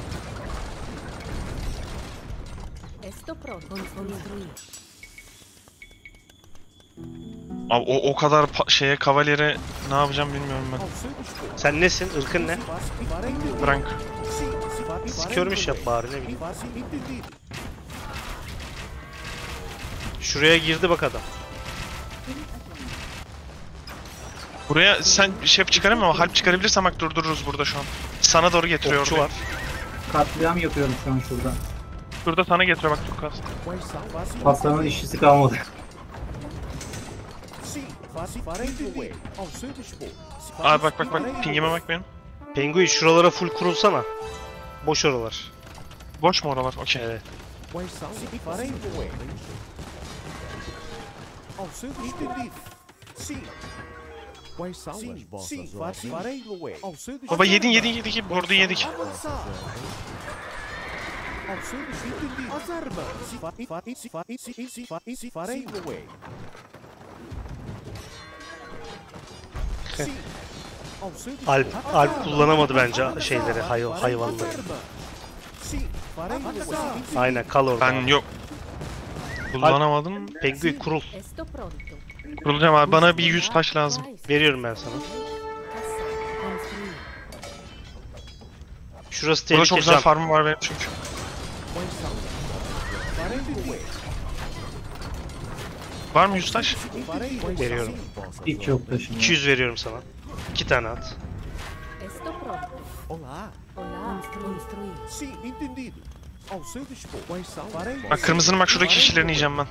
Esto pronto. Abi o, o kadar şeye kavalyere ne yapacağım bilmiyorum ben. Sen nesin? Irkın ne? Frank. Sikörmüş do yap bari ne bileyim. Şuraya girdi bak adam. Buraya sen şef çıkaramıyor ama harp çıkarabilirsen bak durdururuz burada şu an. Sana doğru getiriyor Okçu orayı. var. Katliam yapıyorum şu an şurada. Şurada sana getiriyor bak Turkas. Pastanın işçisi kalmadı. Sim. Farei, farei do way. Ao seu dispor. Abi bak bak bak pingime bak benim. Pengui şuralara full kurulsana. Boş oralar. Boş mu oralar? Okey. Evet. Quais são? Farei do way. Ao Alp, Alp kullanamadı bence şeyleri, hay hayvanları. Aynen kal orada. Ben yok. Kullanamadım. Pengui kurul. Kurulacağım abi. Bana bir 100 taş lazım. Veriyorum ben sana. Şurası Burada çok güzel farmım var benim çünkü. Var mı 100 taş? Farei do way. Veriyorum. Hiç yok taşım. 200 veriyorum sana. İki tane at. Bak kırmızının bak şuradaki kişilerini yiyeceğim ben.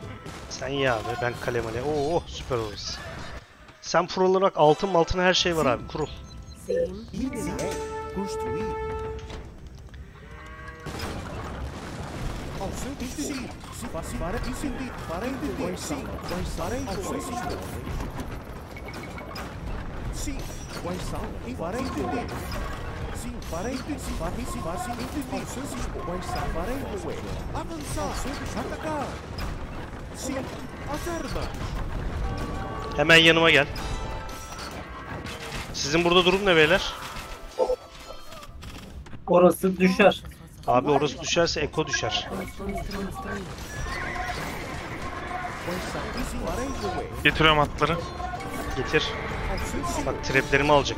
Sen ya abi ben kalem ale. Oo oh, süper oluruz. Sen pro olarak altın altın her şey var abi kurul. Do way. Sim. Way. Sim. Quais são? Way. Sim, do sim, farei sim, dispor. Quais são? Way. Avançar. Atacar. Sim. Azarba. Hemen yanıma gel. Sizin burada durum ne beyler? Orası düşer. Abi orası düşerse eko düşer. Getiriyorum atları. Getir. Bak traplerimi alacak.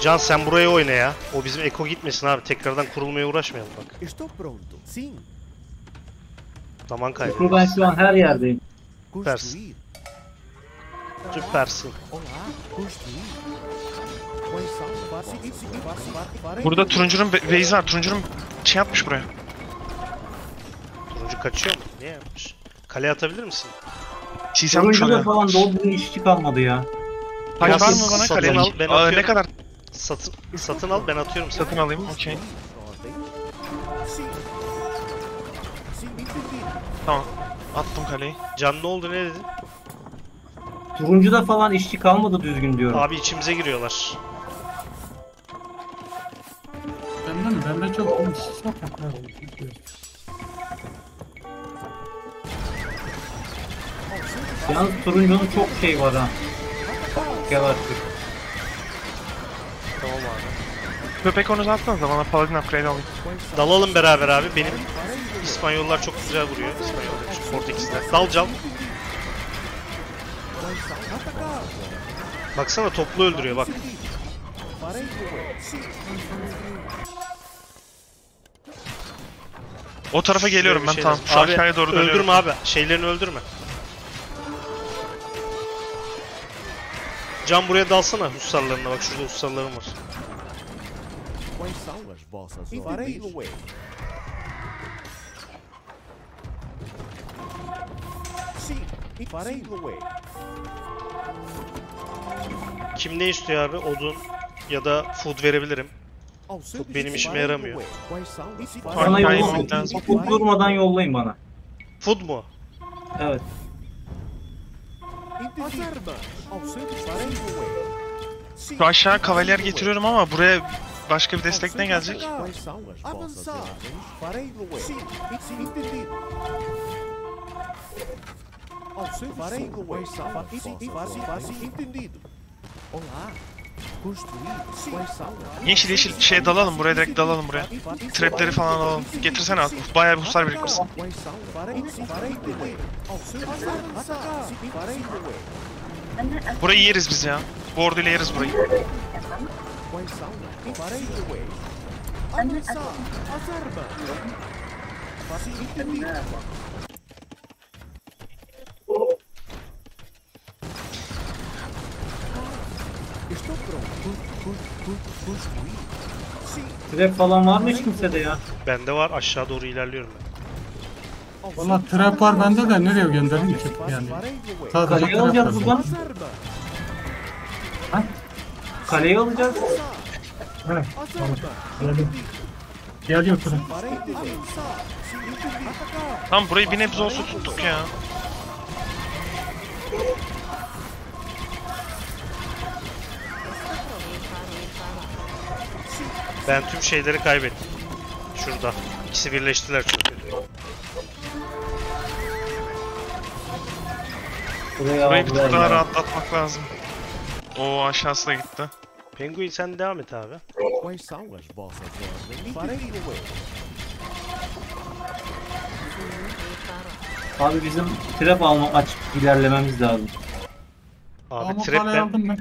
Can sen buraya oyna ya. O bizim Eko gitmesin abi. Tekrardan kurulmaya uğraşmayalım bak. Zaman Çünkü ben şu an her yerdeyim. Süpersin. Süpersin. Farei. Burada turuncunun base var. Turuncunun şey yapmış buraya. Turuncu kaçıyor mu? Ne yapmış? Kale atabilir misin? Sisem şu an Turuncuda ya. falan düzgün işçi kalmadı ya. Hayır Ya var mı bana satın kale? al, ben Aa, ne atıyorum. kadar Satın, satın al ben atıyorum sana. satın alayım? Okey. Tamam. Attım kaleyi. Can ne oldu ne dedin? Turuncuda falan işçi kalmadı düzgün diyorum. Abi içimize giriyorlar. Bende mi? Bende çok çok Yalnız turuncunun çok şey var ha. Gebertik. Tamam Köpek onu atsanıza bana paladin upgrade alayım. Dalalım beraber abi. Benim İspanyollar çok güzel vuruyor. İspanyollar, şu Portekizler. Dal Can. Quais são? Atacar. Baksana toplu öldürüyor bak. O tarafa geliyorum ben tamam. Şu lazım. aşağıya doğru Abi, dönüyorum. Öldürme abi. Şeylerini öldürme. Can buraya dalsana hussarlarına bak şurada hussarlarım var. Quais são as vossas ordens? Farei. Sim. Farei mover. Kim ne istiyor abi? Odun ya da food verebilirim. Seu Bu benim işime yaramıyor. Bana yollayın. Çok durmadan yollayın bana. Food mu? Evet. Sim. Şu aşağı kavalyer getiriyorum ama buraya başka bir destek ne gelecek? As Yeşil yeşil. Şey dalalım buraya direkt dalalım buraya. Trapleri falan alalım. Getirsene at. Bayağı bir husar biriktirsin. Mover. Burayı yeriz biz ya. Bu orduyla yeriz burayı. Trap falan var mı hiç kimsede ya? Bende var aşağı doğru ilerliyorum ben. Valla trap var bende de nereye göndereyim ki yani. Sadece Kaleyi trap alacağız var. buradan. Armas. Kaleyi alacağız. Sim, entendido. Atacar. Tamam burayı bir nebze olsa tuttuk ya. Ben tüm şeyleri kaybettim. Şurada. İkisi birleştiler çünkü. Buraya Burayı bir tık daha rahatlatmak lazım. O aşağısı da gitti. Penguin sen devam et abi. Abi bizim trap alma açıp ilerlememiz lazım. Abi Ama trap ben aldım ben.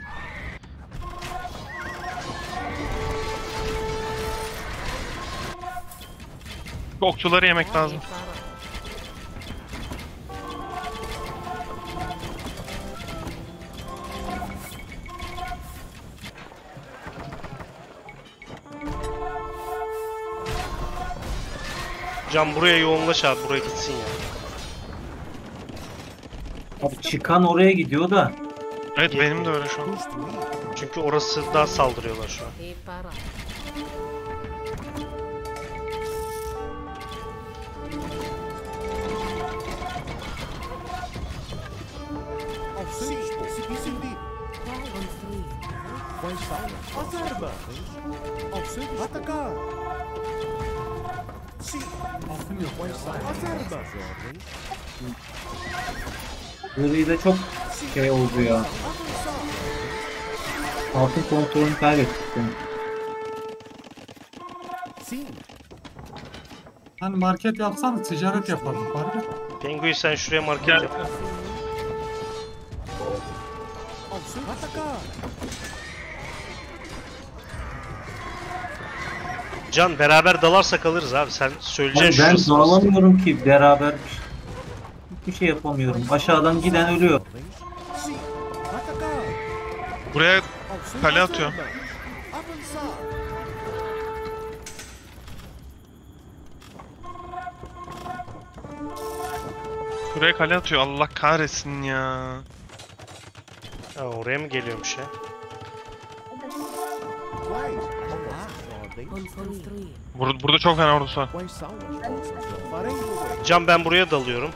Okçuları yemek lazım. Can buraya yoğunlaş abi buraya gitsin ya. Abi çıkan oraya gidiyor da. Evet benim de öyle şu an. Çünkü orası daha saldırıyorlar şu an. Reparar. Ao seu dispor. Altın yok. Gri'de çok şey oldu ya. Altın kontrolünü. Sim. Hani market yapsan ticaret yapalım bari. Penguin sen şuraya market yap. Can beraber dalarsak alırız abi. Sen söyleyeceksin ben şurası. ki beraber. Hiçbir şey yapamıyorum. Aşağıdan giden ölüyor. Buraya Kale atıyor. buraya kale atıyor. Allah kahretsin ya. Ha, oraya mı geliyormuş ya? As ordens? Construir. Bur burada çok fena ordusu var. Can ben buraya dalıyorum.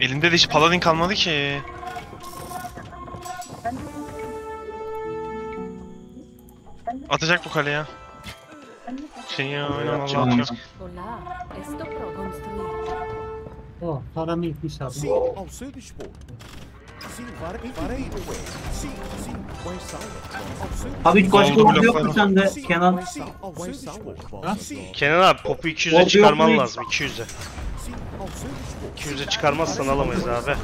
Elinde de hiç paladin kalmadı ki. Atacak bu kale ya. Şeyi oynamalı atıyor. Oh param gitmiş abi. Abi hiç başka Oldu ordu yok mu sende Kenan? Kenan abi popu 200'e Oldu yok çıkarman mu? lazım. 200'e. sim, ao seu dispor. 200'e çıkarmazsan alamayız abi.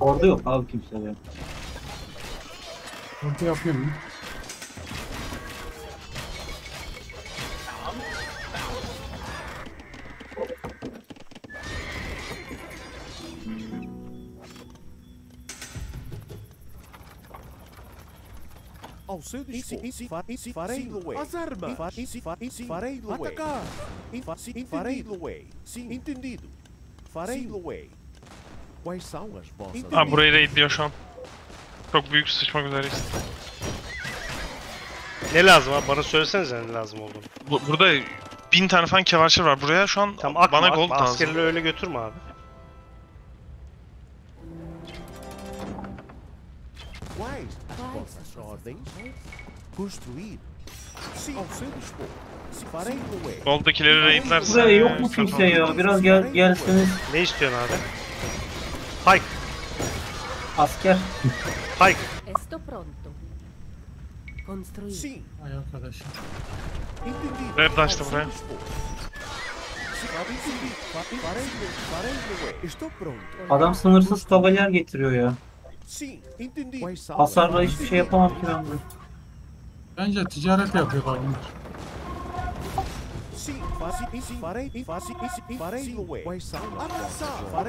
Ordu yok abi kimsede. Orada yapıyorum. Farei bem. As armas. Farei bem. Atacar. Farei bem. Sim, entendido. Farei bem. Quais são as vossas? Ha burayı raidliyor şu an. Çok büyük sıçmak üzereyiz. Ne lazım abi? Bana söylesenize ne lazım olduğunu. Bu, burada bin tane falan kevarşır var. Buraya şu an Tamam akma, bana akma. gold lazım. Askerleri öyle götürme abi. Ordens? Construir. Sim, seu dispor. Gold'dakileri raidlerse... Buraya yok mu kimse ya? Biraz gel gelseniz Ne istiyorsun abi? Pike. asker. Pike. Estou pronto. Construir. Ay arkadaşım. Red açtı buraya. Adam sınırsız kavalyer getiriyor ya. Hasarla hiçbir şey yapamam ki ben bunu. Bence ticaret yapıyorlar bunlar. Sim, sim,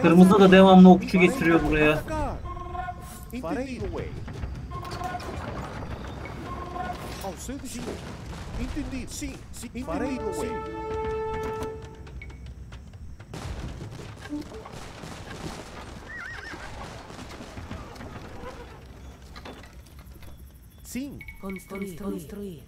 Kırmızı da devamlı okçu getiriyor buraya. Entendido. Sim, sim, farei meu Sim, Construir. Construir.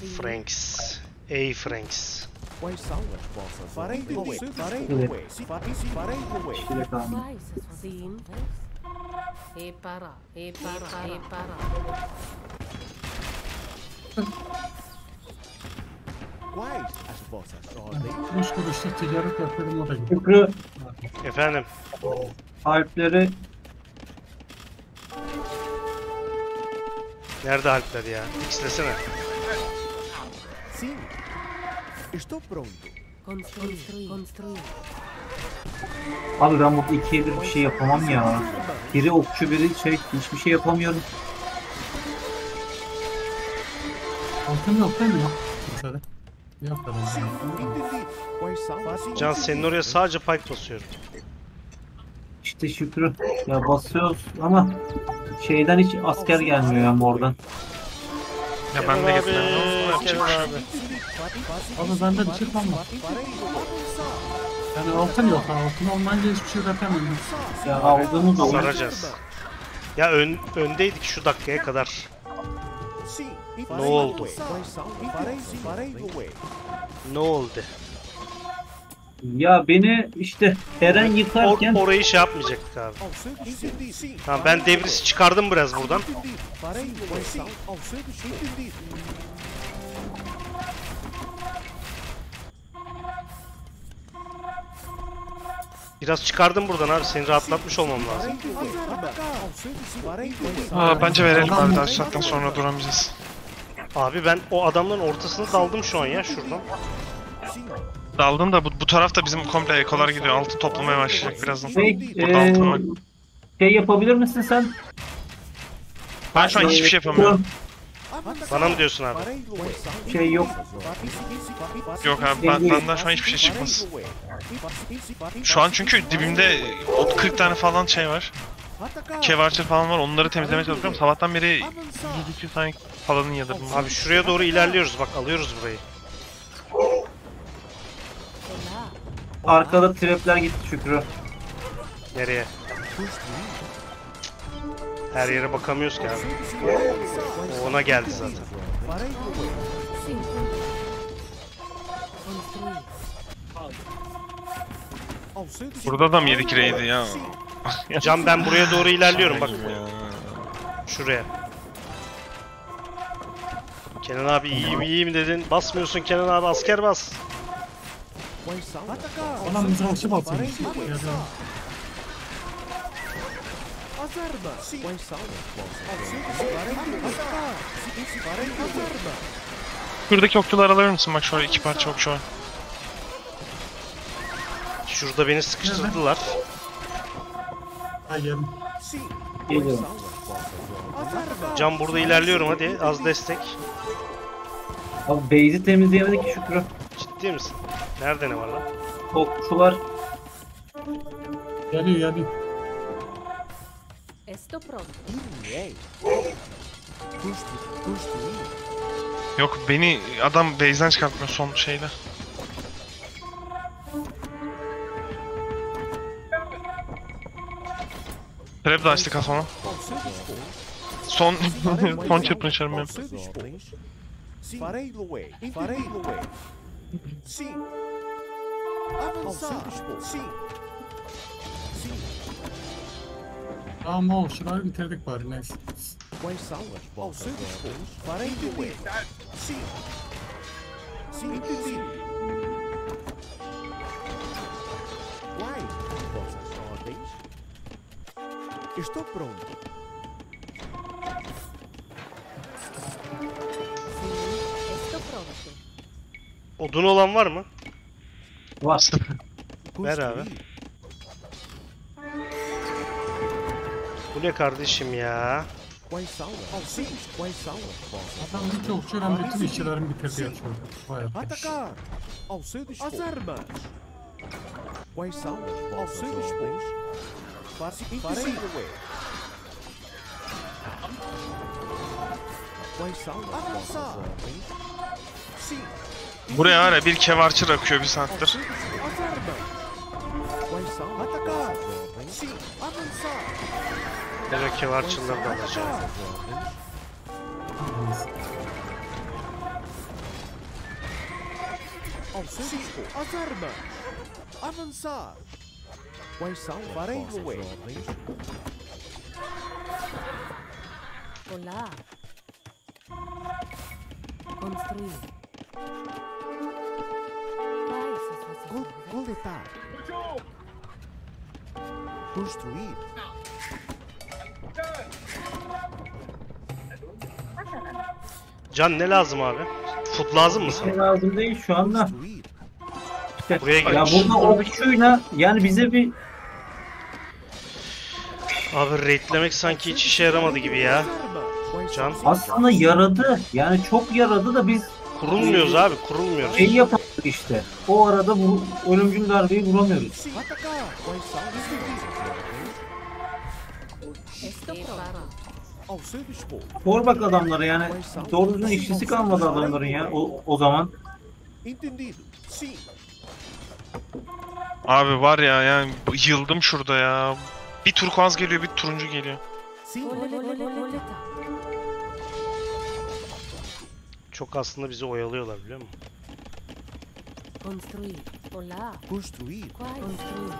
Sim. Franks. Ey Franks. quais são as vossas? Farei meu bem. Farei Sim. meu bem. Sim, farei, sim, farei meu bem. Şöyle kaldı. Quais as Sim. E para. E Üç kuruşluk ticaret yapıyorum oraya. Şükrü Efendim. harfleri Nerede Alpler ya? X'lesene. Sim, estou pronto. Construir. Construir. Abi ben burada ikiye bir bir şey yapamam ya. Biri okçu biri şey hiçbir şey yapamıyorum. Altın yok değil mi? Kimsede. Yok da ben. Can senin oraya sadece pike basıyorum. İşte Şükrü ya basıyoruz ama şeyden hiç asker gelmiyor ya oradan. Ya ben de getirdim. abi. Bende bir şey kalmadı. Yani altın yok. ha. Altın olmayınca hiçbir şey üretemiyorum. Ya aldığımız olur. Saracağız. Ya ön, öndeydik şu dakikaya kadar. Ne oldu? Ne oldu? Ya beni işte Eren Or- yıkarken orayı şey yapmayacaktık abi. Sim. Tamam ben devrisi çıkardım biraz buradan. Entendido. Farei o sim. Ao seu destino. Entendido. Biraz çıkardım buradan abi. Seni rahatlatmış olmam lazım. Aa, bence verelim abi daha saatten sonra duramayacağız. Abi ben o adamların ortasına daldım şu an ya şuradan. Sim. Daldın da bu, bu tarafta bizim komple ekolar gidiyor. Altın toplamaya başlayacak birazdan. şey, Burada eee, altın var. şey yapabilir misin sen? Ben şu an hiçbir şey yapamıyorum. Bana mı diyorsun abi? Şey yok. Yok abi ben, benden şu an hiçbir şey çıkmaz. Şu an çünkü dibimde o 40 tane falan şey var. Kevarçır falan var onları temizlemeye çalışıyorum. Sabahtan beri 100-200 tane falanın yadırdım. Abi şuraya doğru ilerliyoruz bak alıyoruz burayı. Arkada trapler gitti Şükrü. Nereye? Her yere bakamıyoruz ki abi. O ona geldi zaten. Burada da mı 7 kireydi ya? Can ben buraya doğru ilerliyorum bak. Şuraya. Kenan abi iyiyim iyiyim dedin. Basmıyorsun Kenan abi asker bas. Bana mızrakçı armas. Şuradaki okçuları alır mısın? Bak şöyle iki parça okçu var. Şurada beni sıkıştırdılar. Ha, geldim. Sim. Geliyorum. As armas. Can burada ilerliyorum hadi az destek. Abi base'i temizleyemedik ki Şükrü. Ciddi misin? Nerede ne var lan? Okçular Geliyor geliyor. Estou pronto. Yok beni adam base'den çıkartmıyor son şeyde. Trap da açtık kafama. Son son çırpınışlarım benim. Dispor. Farei Loé. Farei Loé. Sim. Dispor. Sim. Sim. Tamam şurayı bitirdik bari neyse. Quais são as Ao seu dispor. Farei Loé. Sim. Sim. Entendido. Quais vossas ordens? Estou pronto. Odun olan var mı? var. Ver abi. Bu ne kardeşim ya? Adam hiç okçuyla bütün işçilerin bitirdi ya. Vay arkadaş. Atacar! Ao seu dispor. As armas! Quais são Ao seu dispor. Farei Loé. Quais são? Sim. Buraya var ya bir kevarçır akıyor bir saattir. Nereye var çılları da alacağım. Armas! Avançar! Quais são Farei Loé. Olá. Construir. Coletar. Construir. Can ne lazım abi? Food lazım mı sana? Lazım değil şu anda. İşte, Buraya ya gelmiş. burada okçuyla yani bize bir Abi raidlemek sanki hiç işe yaramadı gibi ya. Can. aslında yaradı. Yani çok yaradı da biz Kurulmuyoruz abi kurulmuyoruz. şey yapamadık işte. O arada bu ölümcül darbeyi vuramıyoruz. Sor bak adamlara yani doğru düzgün işçisi kalmadı adamların ya o, o zaman. Abi var ya yani yıldım şurada ya. Bir turkuaz geliyor bir turuncu geliyor. Çok aslında bizi oyalıyorlar biliyor musun? Construir. Olá. Construir. Construir.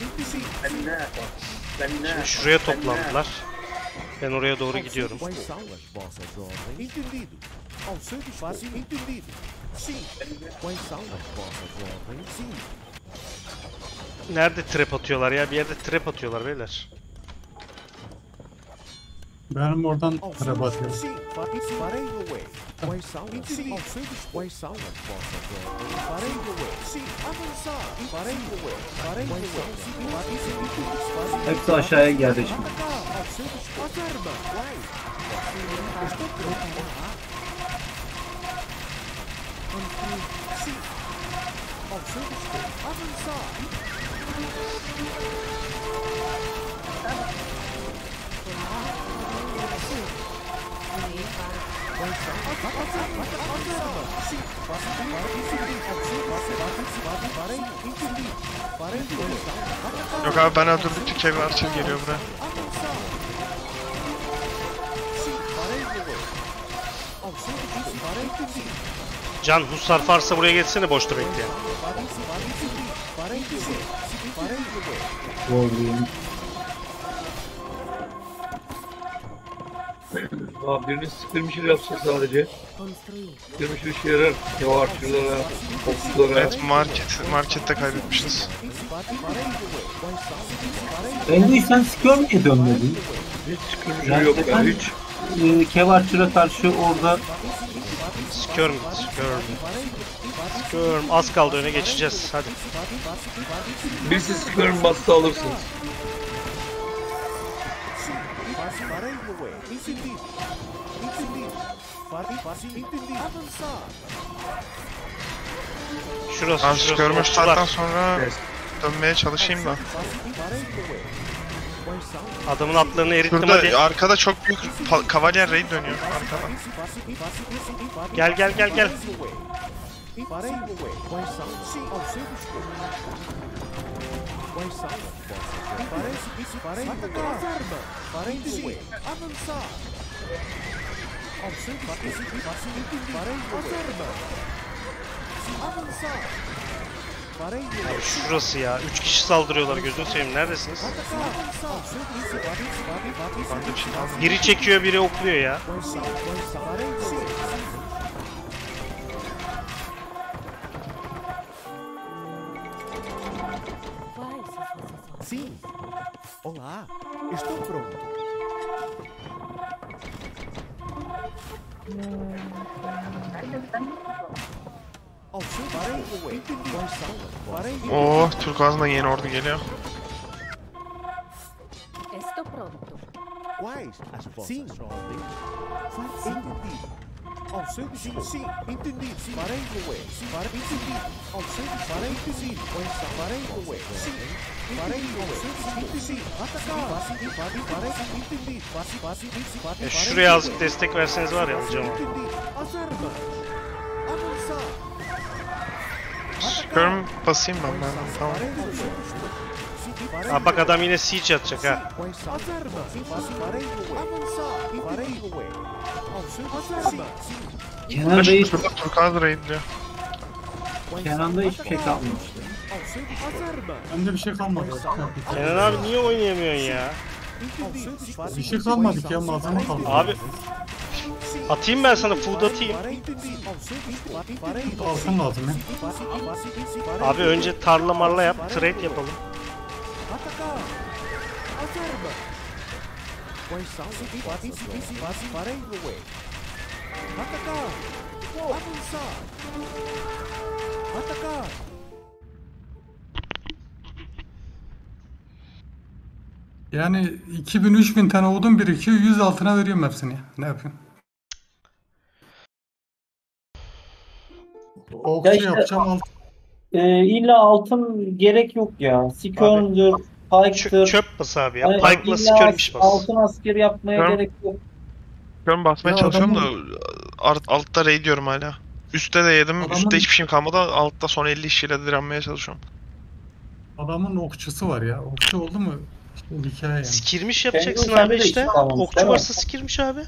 Impedir. Şimdi şuraya toplandılar. Ben oraya doğru gidiyorum. Nerede trap atıyorlar ya? Bir yerde trap atıyorlar beyler. Benim oradan seu araba dispor. atıyor. Sim. Fa- Farei o way. Quais são? Entendido. Ao seu dispor. Quais são as vossas ordens? Farei o way. Sim. Avançar. Farei o way. Farei o way. Sim. Hepsi aşağıya geldi şimdi. Atacar. Yok abi ben öldürdükçe Kev Archer geliyor buraya. Can Hussar varsa buraya geçsene boşta bekleyen. Farei. Abi biriniz skirmisher yapsa sadece. Skirmisher işe yarar. Yavaşçılara, okçulara. Evet market, markette kaybetmişiz. Penguin sen Skirm niye dönmedin? Hiç skirmisher yok ya hiç. E, Kevarçır'a karşı orada Skirm, skirm. Skirm. Az kaldı öne geçeceğiz. Hadi. Birisi skirm bastı alırsınız. Farei o way. Entendi. Entendi. Farei. Entendi. Avançar. Şurası, Ben şurası. görmüş okçular. sonra dönmeye çalışayım da. São? Adamın atlarını erittim Şurada hadi. arkada çok büyük pa- kavalyer raid dönüyor arkadan. Gel gel gel gel. Farei o way. Quais são? Sim. Ao seu dispor. Avançar. Ao seu dispor. Farei o way. As armas. Avançar. Abi şurası ya. Üç kişi saldırıyorlar gözünü seveyim. Neredesiniz? Biri çekiyor biri okluyor ya. Olá. Estou pronto. Ao seu farei o way. Quais são? Farei o Oo, Turkuaz'la yeni ordu geliyor. Estou pronto. Quais as vossas ordens? Faz entendido. Ao seu dispor. Sim, entendido. Farei o way. Farei entendido. Ao seu dispor. Farei entendido. Quais são? Farei o way. Sim. Farei o way. Entendido. Atacar. Farei. Farei entendido. Farei. Ya şuraya azıcık destek verseniz var ya alacağım onu. Entendido. As armas. Avançar. Skirm basayım ben ben. Tamam. Ha bak adam yine siege atacak ha. Kenan Bey Şurada Turkuaz raid diyor. Kenan da hiçbir şey kalmamıştı. Bende bir şey kalmadı. Kenan abi niye oynayamıyorsun ya? Bir şey kalmadı ki ya malzeme kaldı. Abi atayım ben sana food atayım. Altın lazım ya. Abi önce tarla marla yap, trade yapalım. Atacar. As armas. Quais são? Farei o way. Atacar. Avançar. Atacar. Yani 2000-3000 tane odun birikiyor. 100 altına veriyorum hepsini. Ne yapayım? Okçu Ya işte- yapacağım. E, illa altın gerek yok ya. Skirm'dür, Çö- Pike'dır. çöp bas abi ya. Hani Pike'la illa skirmish bas. Altın asker yapmaya Skirm- gerek yok. Skirm basmaya Ya çalışıyorum da art- altta raid diyorum hala. Üstte de yedim. Adamın- Üstte hiçbir şeyim kalmadı. Altta son 50 işiyle direnmeye çalışıyorum. Adamın okçusu var ya. Okçu oldu mu? İşte hikaye yani. Skirmish yapacaksın abi işte. Okçu değil mi? varsa skirmish abi.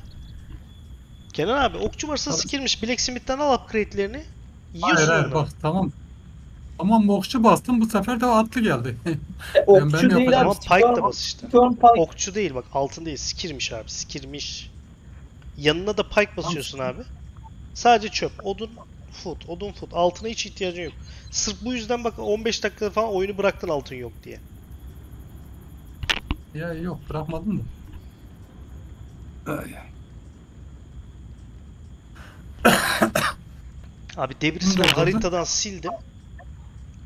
Kenan abi okçu varsa sikirmiş. Blacksmith'ten al upgrade'lerini. Hayır Yiyorsun hayır onu. bak tamam. Tamam okçu bastım bu sefer de atlı geldi. okçu ben değil yapacağım. Ama pike da bas işte. Turn pike. Okçu değil bak altın değil. Sikirmiş abi. Sikirmiş. Yanına da pike basıyorsun abi. Sadece çöp. Odun food. Odun food. Altına hiç ihtiyacın yok. Sırf bu yüzden bak 15 dakika falan oyunu bıraktın altın yok diye. Ya yok bırakmadım da. Ay, Abi Debris'i haritadan sildim.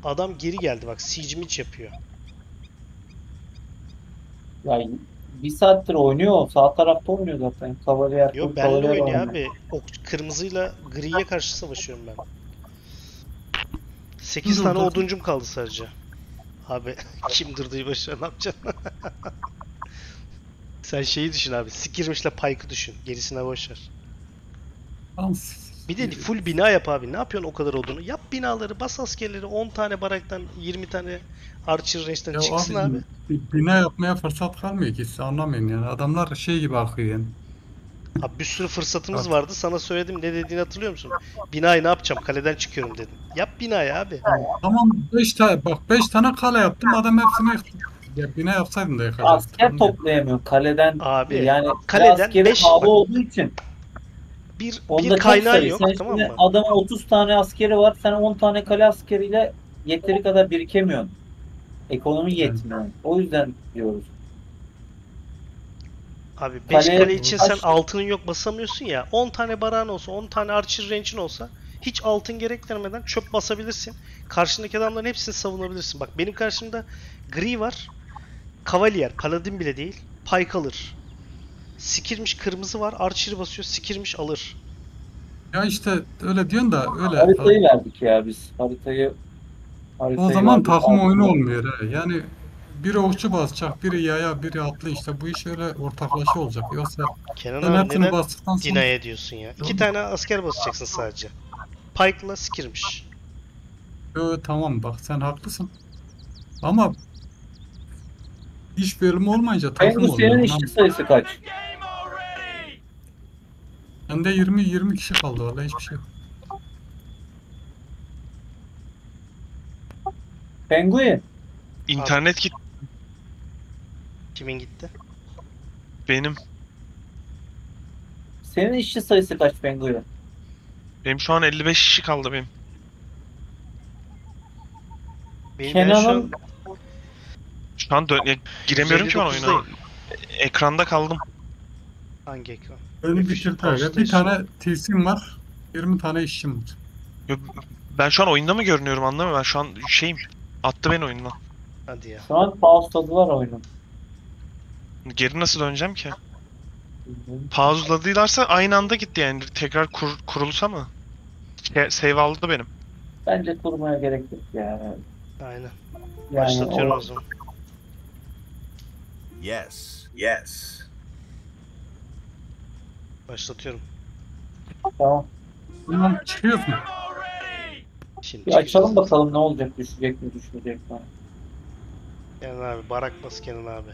Adam geri geldi bak siege mitch yapıyor. Ya bir saattir oynuyor o. Sağ tarafta oynuyor zaten. Kavalier. Yok benle kavalier oynuyor abi. Ok, kırmızıyla griye karşı savaşıyorum ben. 8 Dur, tane oduncum kaldı sadece. Abi kim durduğu başına ne yapacaksın? Sen şeyi düşün abi. Skirmish'le Pike'ı düşün. Gerisine boş ver. Tamam. Bir de full bina yap abi. Ne yapıyorsun o kadar odunu? Yap binaları, bas askerleri. 10 tane baraktan, 20 tane Archer Range'den Ya çıksın abi, abi. bi- Bina yapmaya fırsat kalmıyor ki siz anlamayın yani. Adamlar şey gibi akıyor yani. Abi bir sürü fırsatımız Abi. vardı. Sana söyledim ne dediğini hatırlıyor musun? Binayı ne yapacağım? Kaleden çıkıyorum dedim. Yap binayı abi. Tamam 5 tane bak 5 tane kale yaptım adam hepsini yıktı. Ya bina yapsaydım da yıkacaktım. Asker toplayamıyor kaleden. Abi yani kaleden askeri beş- pahalı bak- olduğu için. Bir, Onda bir sayı. yok Sen tamam mı? adamın 30 tane askeri var. Sen 10 tane kale askeriyle yeteri kadar birikemiyorsun. Ekonomi yetmiyor. O yüzden diyoruz. Abi 5 Kale- kale için sen altının yok basamıyorsun ya. 10 tane barağın olsa, 10 tane archer range'in olsa hiç altın gerektirmeden çöp basabilirsin. Karşındaki adamların hepsini savunabilirsin. Bak benim karşımda gri var. Cavalier, paladin bile değil. Pike alır. Sikirmiş kırmızı var. Archer basıyor. Sikirmiş alır. Ya işte öyle diyorsun da öyle. Haritayı verdik ya biz. Haritayı O haritayı zaman verdik, takım oyunu olmuyor ha. Yani biri okçu basacak, biri yaya, biri atlı işte bu iş öyle ortaklaşa olacak. Yoksa Kenan ben abi neden bastıktan sonra deny ediyorsun ya? İki tane asker basacaksın sadece. Pike'la sikirmiş. Yo, tamam bak sen haklısın. Ama iş bölümü olmayınca takım Pengu olmuyor. senin Lan işçi sayısı kaç? Bende 20 20 kişi kaldı vallahi hiçbir şey yok. Penguin. İnternet git Kimin gitti? benim. Senin işçi sayısı kaç Penguin? Benim şu an 55 kişi kaldı benim. Benim ben şu an Kenan'ın Şu an dön- ya, giremiyorum ki ben oyuna. 159'dayım. Ekranda kaldım. Hangi ekran? Beni öyle. Bir tane TC'm var. 20 tane işçim var. Yo, Ben şu an oyunda mı görünüyorum anlamıyorum. Ben şu an şeyim. Attı beni oyundan. Hadi ya. şu an pauzladılar oyunu. Geri nasıl döneceğim ki? Pauzladılarsa aynı anda gitti yani. Tekrar kur, kurulsa mı? Şey- Save aldı benim. Bence kurmaya gerek yok ya. Aynen. Yani Başlatıyorum o zaman. Yes. Yes. Başlatıyorum. Tamam. Tamam çıkıyoruz mu? Şimdi Bir açalım bakalım ne olacak, düşecek mi, düşmeyecek mi? Kenan abi barak bas Kenan abi.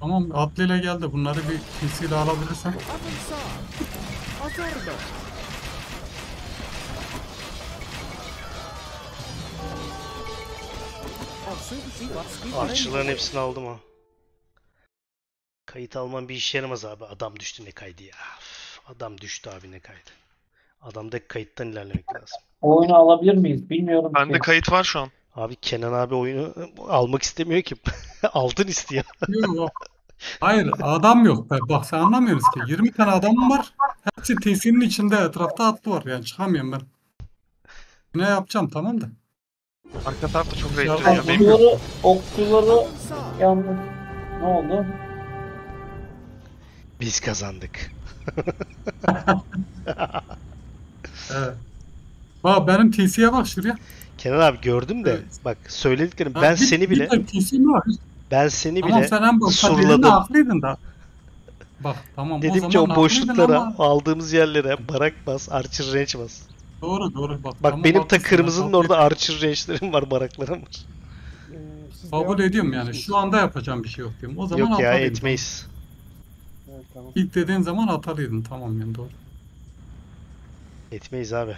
Tamam atlıyla geldi. Bunları bir ile alabilirsen. Azarda. Arçıların hepsini aldım ha. Kayıt alman bir işe yaramaz abi. Adam düştü ne kaydı ya. Üf, adam düştü abi ne kaydı. Adamda kayıttan ilerlemek lazım. Oyunu alabilir miyiz bilmiyorum Bende ki. kayıt var şu an. Abi Kenan abi oyunu almak istemiyor ki. Altın istiyor. Yok. Hayır adam yok. Bak bak sen anlamıyoruz ki. 20 tane adamım var. Hepsi TC'nin içinde etrafta atlı var. Yani çıkamıyorum ben. Ne yapacağım tamam da. Arka tarafta çok. Benim Okçuları, okçuları yalnız ne oldu? Biz kazandık. Evet. Bak benim TC'ye bak şuraya. Kenan abi gördüm de Evet. bak söylediklerim ben bir- seni bile de TC'm var. ben seni Tamam bile sen en başta dedin de surladım. haklıydın da. Bak tamam Dedim o ki zaman o haklıydın boşluklara ama- aldığımız yerlere barak bas, archer range bas. Doğru doğru bak. Bak tamam, benim ta kırmızının ben orada archer range'lerim var, baraklarım var. Ee, siz Kabul ediyorum yani. Şu anda yapacağım bir şey yok diyorum. O zaman Yok ya etmeyiz. Tamam. İlk dediğin zaman atalıydın tamam yani doğru. Etmeyiz abi.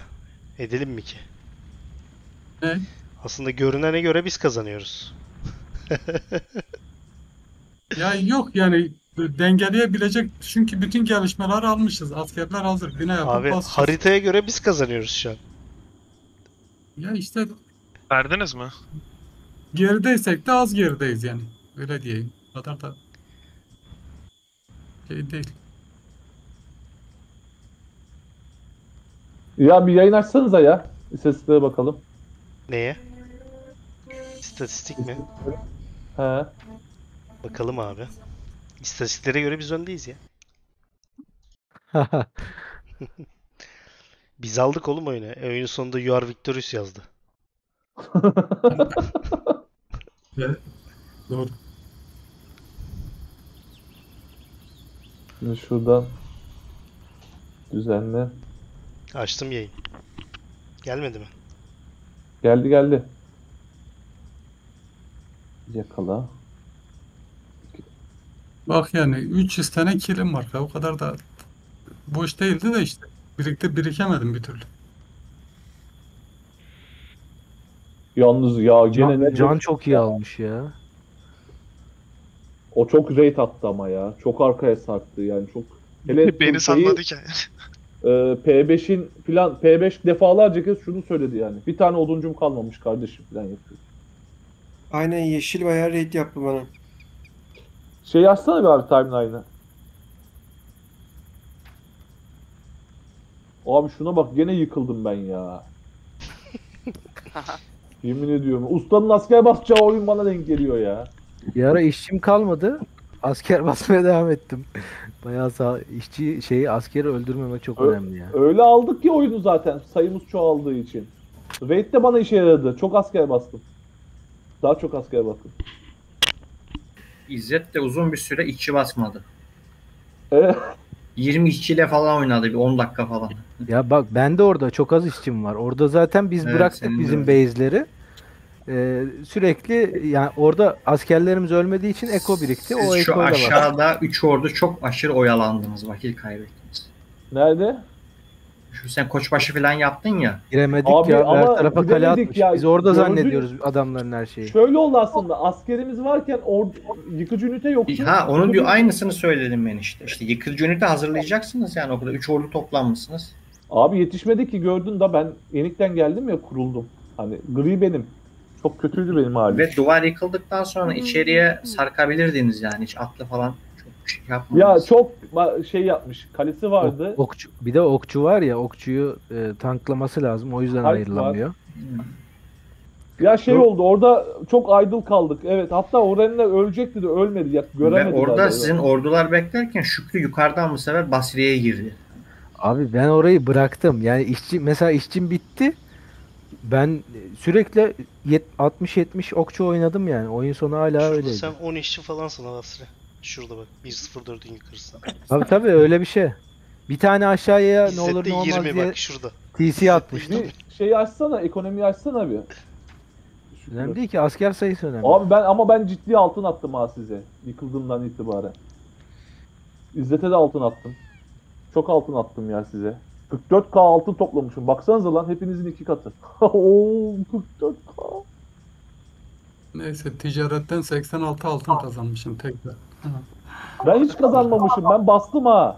Edelim mi ki? Ne? Aslında görünene göre biz kazanıyoruz. Ya yok yani dengeleyebilecek çünkü bütün gelişmeleri almışız. Askerler hazır. Bine yapıp Abi basacağız. haritaya göre biz kazanıyoruz şu an. Ya işte Verdiniz mi? gerideysek de az gerideyiz yani. Öyle diyeyim. Kadar da şey değil. Ya bir yayın açsanıza ya. İstatistiklere bakalım. Neye? İstatistik mi? He. Bakalım abi. İstatistiklere göre biz öndeyiz ya. Biz aldık oğlum oyunu. E, oyunun sonunda You are victorious yazdı. Evet. Doğru. Şimdi şuradan düzenle. Açtım yayın. Gelmedi mi? Geldi geldi. Yakala. Bak yani 300 tane kilim var. O kadar da boş değildi de işte. Birlikte birikemedim bir türlü. Yalnız ya gene Can, ne Can çok iyi almış ya. O çok rate attı ama ya. Çok arkaya sarktı yani çok. Hele Beni şeyi, salladı ki. e, P5'in filan P5 defalarca kez şunu söyledi yani. Bir tane oduncum kalmamış kardeşim filan yapıyor. Aynen yeşil bayağı raid yaptı bana. Şey açsana bir abi timeline'ı. Abi şuna bak gene yıkıldım ben ya. Yemin ediyorum. Ustanın asker basacağı oyun bana denk geliyor ya. Bir ara işçim kalmadı. Asker basmaya devam ettim. Bayağı sağ işçi şeyi askeri öldürmemek çok Ö- önemli ya. Öyle aldık ki oyunu zaten sayımız çoğaldığı için. Raid de bana işe yaradı. Çok asker bastım. Daha çok asker bastım. İzzet de uzun bir süre işçi basmadı. Evet. 20 işçiyle falan oynadı bir 10 dakika falan. Ya bak ben de orada çok az işçim var. Orada zaten biz Evet, bıraktık senin de bizim öyle. base'leri. Ee, sürekli yani orada askerlerimiz ölmediği için eko birikti. O Siz şu ekoyla bastık. aşağıda 3 ordu çok aşırı oyalandınız. Vakit kaybettiniz. Nerede? Şu sen koçbaşı falan yaptın ya. Giremedik Abi ya. Her ama tarafa kale atmış. ya. Biz orada Gördün- zannediyoruz adamların her şeyi. Şöyle oldu aslında. Askerimiz varken or yıkıcı ünite yoktu. Ha onu Yıkıcı- diyor aynısını söyledim ben işte. İşte yıkıcı ünite hazırlayacaksınız yani o kadar 3 ordu toplanmışsınız. Abi yetişmedi ki gördün da ben yenikten geldim ya kuruldum. Hani gri benim. Çok kötüydü benim halim. Ve duvar yıkıldıktan sonra içeriye sarkabilirdiniz yani hiç atlı falan çok şey Ya yapmadınız. çok ba- şey yapmış. Kalesi vardı. Ok- okçu, bir de okçu var ya okçuyu e, tanklaması lazım. O yüzden var. ayrılamıyor. Ya şey Yok. oldu orada çok idle kaldık. Evet hatta Oren'le ölecekti de ölmedi. Ya, Ve göremediler. orada sizin ordular beklerken Şükrü yukarıdan bu sefer Basriye'ye girdi. Abi ben orayı bıraktım. Yani işçi mesela işçim bitti. Ben sürekli yet- 60-70 okçu oynadım yani. Oyun sonu hala Şurada öyleydi. sen 10 işçi falansın Avasri. Şurada bak 1.04'ün yukarısı. Tabii tabii öyle bir şey. Bir tane aşağıya ne İzzet olur de ne olmaz 20 diye bak şurada. TC atmıştım. Bir şeyi açsana, ekonomiyi açsana bir. Önemli değil ki asker sayısı önemli. Abi ben ama ben ciddi altın attım ha size. Yıkıldığımdan itibaren. İzzet'e de altın attım. Çok altın attım ya size. 44k altın toplamışım. Baksanıza lan hepinizin iki katı. Oo 44k. Neyse ticaretten 86 altın kazanmışım tekrar. Ben hiç kazanmamışım. Ben bastım ha.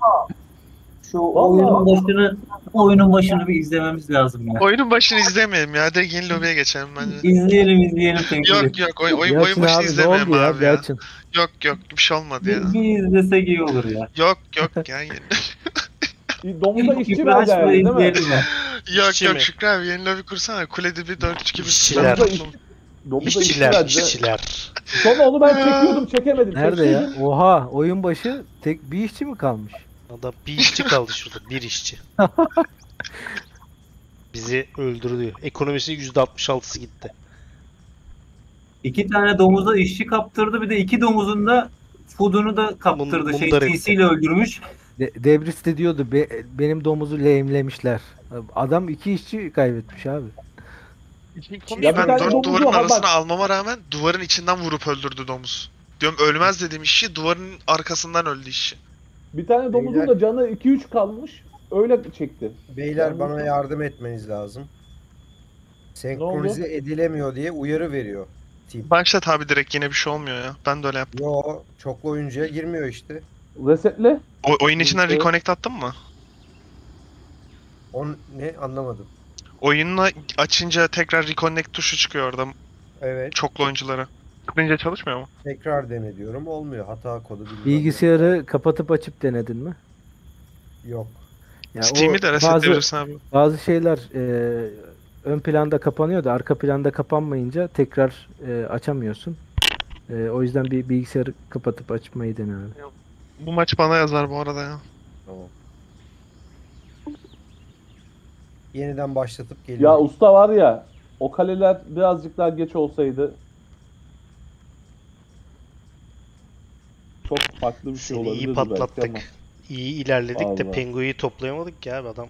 Şu Vallahi. oyunun başını oyunun başını bir izlememiz lazım ya. Oyunun başını izlemeyelim ya. Direkt yeni lobiye geçelim bence. İzleyelim izleyelim peki. Yok yok oy, oyun, oyun başını izlemeyelim abi ya. Yok yok bir şey olmadı ya. Bir, bir izlesek iyi olur ya. Yok yok ya. Domuzda işçi açmayı yani değil mi? yok İşçi yok mi? Şükrü abi yeni lobi kursana. Kule dibi 4 gibi. İşçiler. Domuzda, iş, domuzda işçi İşçiler, verdi. işçiler. Sonra onu ben çekiyordum çekemedim. Nerede ya? Oha oyun başı tek bir işçi mi kalmış? Adam bir işçi kaldı şurada. Bir işçi. Bizi öldürdü. Ekonomisi %66'sı gitti. İki tane domuza işçi kaptırdı bir de iki domuzun da food'unu da kaptırdı. Mum- şey etti. TC ile öldürmüş. De Debris de diyordu "Be- benim domuzu lehimlemişler. Adam iki işçi kaybetmiş abi. Ya ben dört duvarın arasına bak- almama rağmen duvarın içinden vurup öldürdü domuz. Diyorum ölmez dediğim işçi duvarın arkasından öldü işçi. Bir tane domuzun Beyler- da canı 2-3 kalmış. Öyle çekti. Beyler Yani- bana yardım etmeniz lazım. Senkronize edilemiyor diye uyarı veriyor. Team. Başlat abi direkt yine bir şey olmuyor ya. Ben de öyle yaptım. Yo çoklu oyuncuya girmiyor işte. Resetle. O, oyun içinden Evet. reconnect attın mı? On ne anlamadım. Oyununu açınca tekrar reconnect tuşu çıkıyor orada. Evet. Çoklu oyunculara. Tıklayınca çalışmıyor mu? Tekrar dene diyorum. Olmuyor. Hata kodu bilmem. Bilgisayarı kapatıp açıp denedin mi? Yok. Ya Steam'i o de bazı, resetleyebilirsin abi. bazı şeyler e, ön planda kapanıyor da arka planda kapanmayınca tekrar e, açamıyorsun. E, o yüzden bir bilgisayarı kapatıp açmayı dene abi. Bu maç bana yazar bu arada ya. Tamam. Yeniden başlatıp Ya geliyorum. usta var ya o kaleler birazcık daha geç olsaydı çok farklı bir şey Seni olabilirdi iyi belki patlattık. ama. İyi ilerledik de Vallahi. Pengu'yu toplayamadık ki abi adam.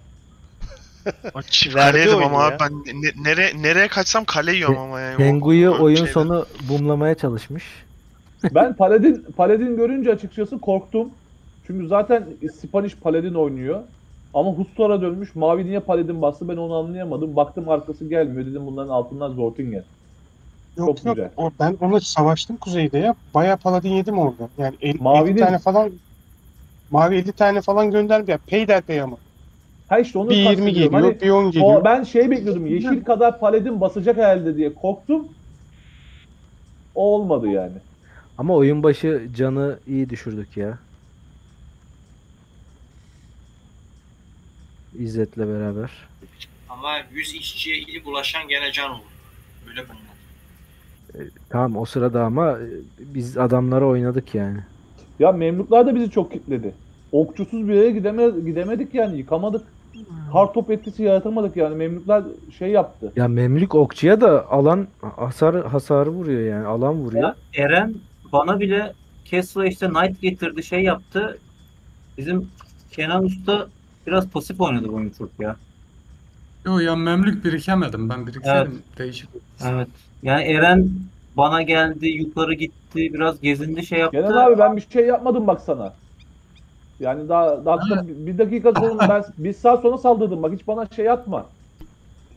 Çift kaleydim ama ya. abi ben ne- nereye nereye kaçsam kale yiyorum ama yani. Pengu'yu oyun şeyde. sonu bumlamaya çalışmış. Ben Paladin Paladin görünce açıkçası korktum. Çünkü zaten Spanish Paladin oynuyor. Ama Hustor'a dönmüş. Mavi niye Paladin bastı ben onu anlayamadım. Baktım arkası gelmiyor. Dedim bunların altından Zortingen. Yok Çok yok. güzel. O, ben onunla savaştım kuzeyde ya. Bayağı paladin yedim orada. Yani el, Mavi 50 değil. tane falan Mavi 50 tane falan gönderdi ya. Peyderpey ama. Ha işte onu Bir 20 kastediyorum. geliyor, Hani bir 10 o- geliyor. ben şey bekliyordum. Yeşil kadar Paladin basacak herhalde diye korktum. O olmadı yani. Ama oyun başı canı iyi düşürdük ya. İzzet'le beraber. Ama 100 işçiye iyi bulaşan gene can olur. Öyle bunlar. Tamam o sırada ama e, biz adamlara oynadık yani. Ya Memluklar da bizi çok kitledi. Okçusuz bir yere gideme, gidemedik yani. Yıkamadık. Kar top etkisi yaratamadık yani. Memluklar şey yaptı. Ya Memlük okçuya da alan hasar hasarı vuruyor yani. Alan vuruyor. Ya Eren bana bile Kesra işte Knight getirdi şey yaptı. Bizim Kenan Usta biraz pasif oynadı bu oyunu çok ya. Yo ya memlük birikemedim. Ben birikseydim değişik. Evet. Yani Eren bana geldi, yukarı gitti, biraz gezindi şey yaptı. Kenan abi ben bir şey yapmadım bak sana. Yani daha dakika, bir dakika sonra ben bir saat sonra saldırdım bak hiç bana şey atma.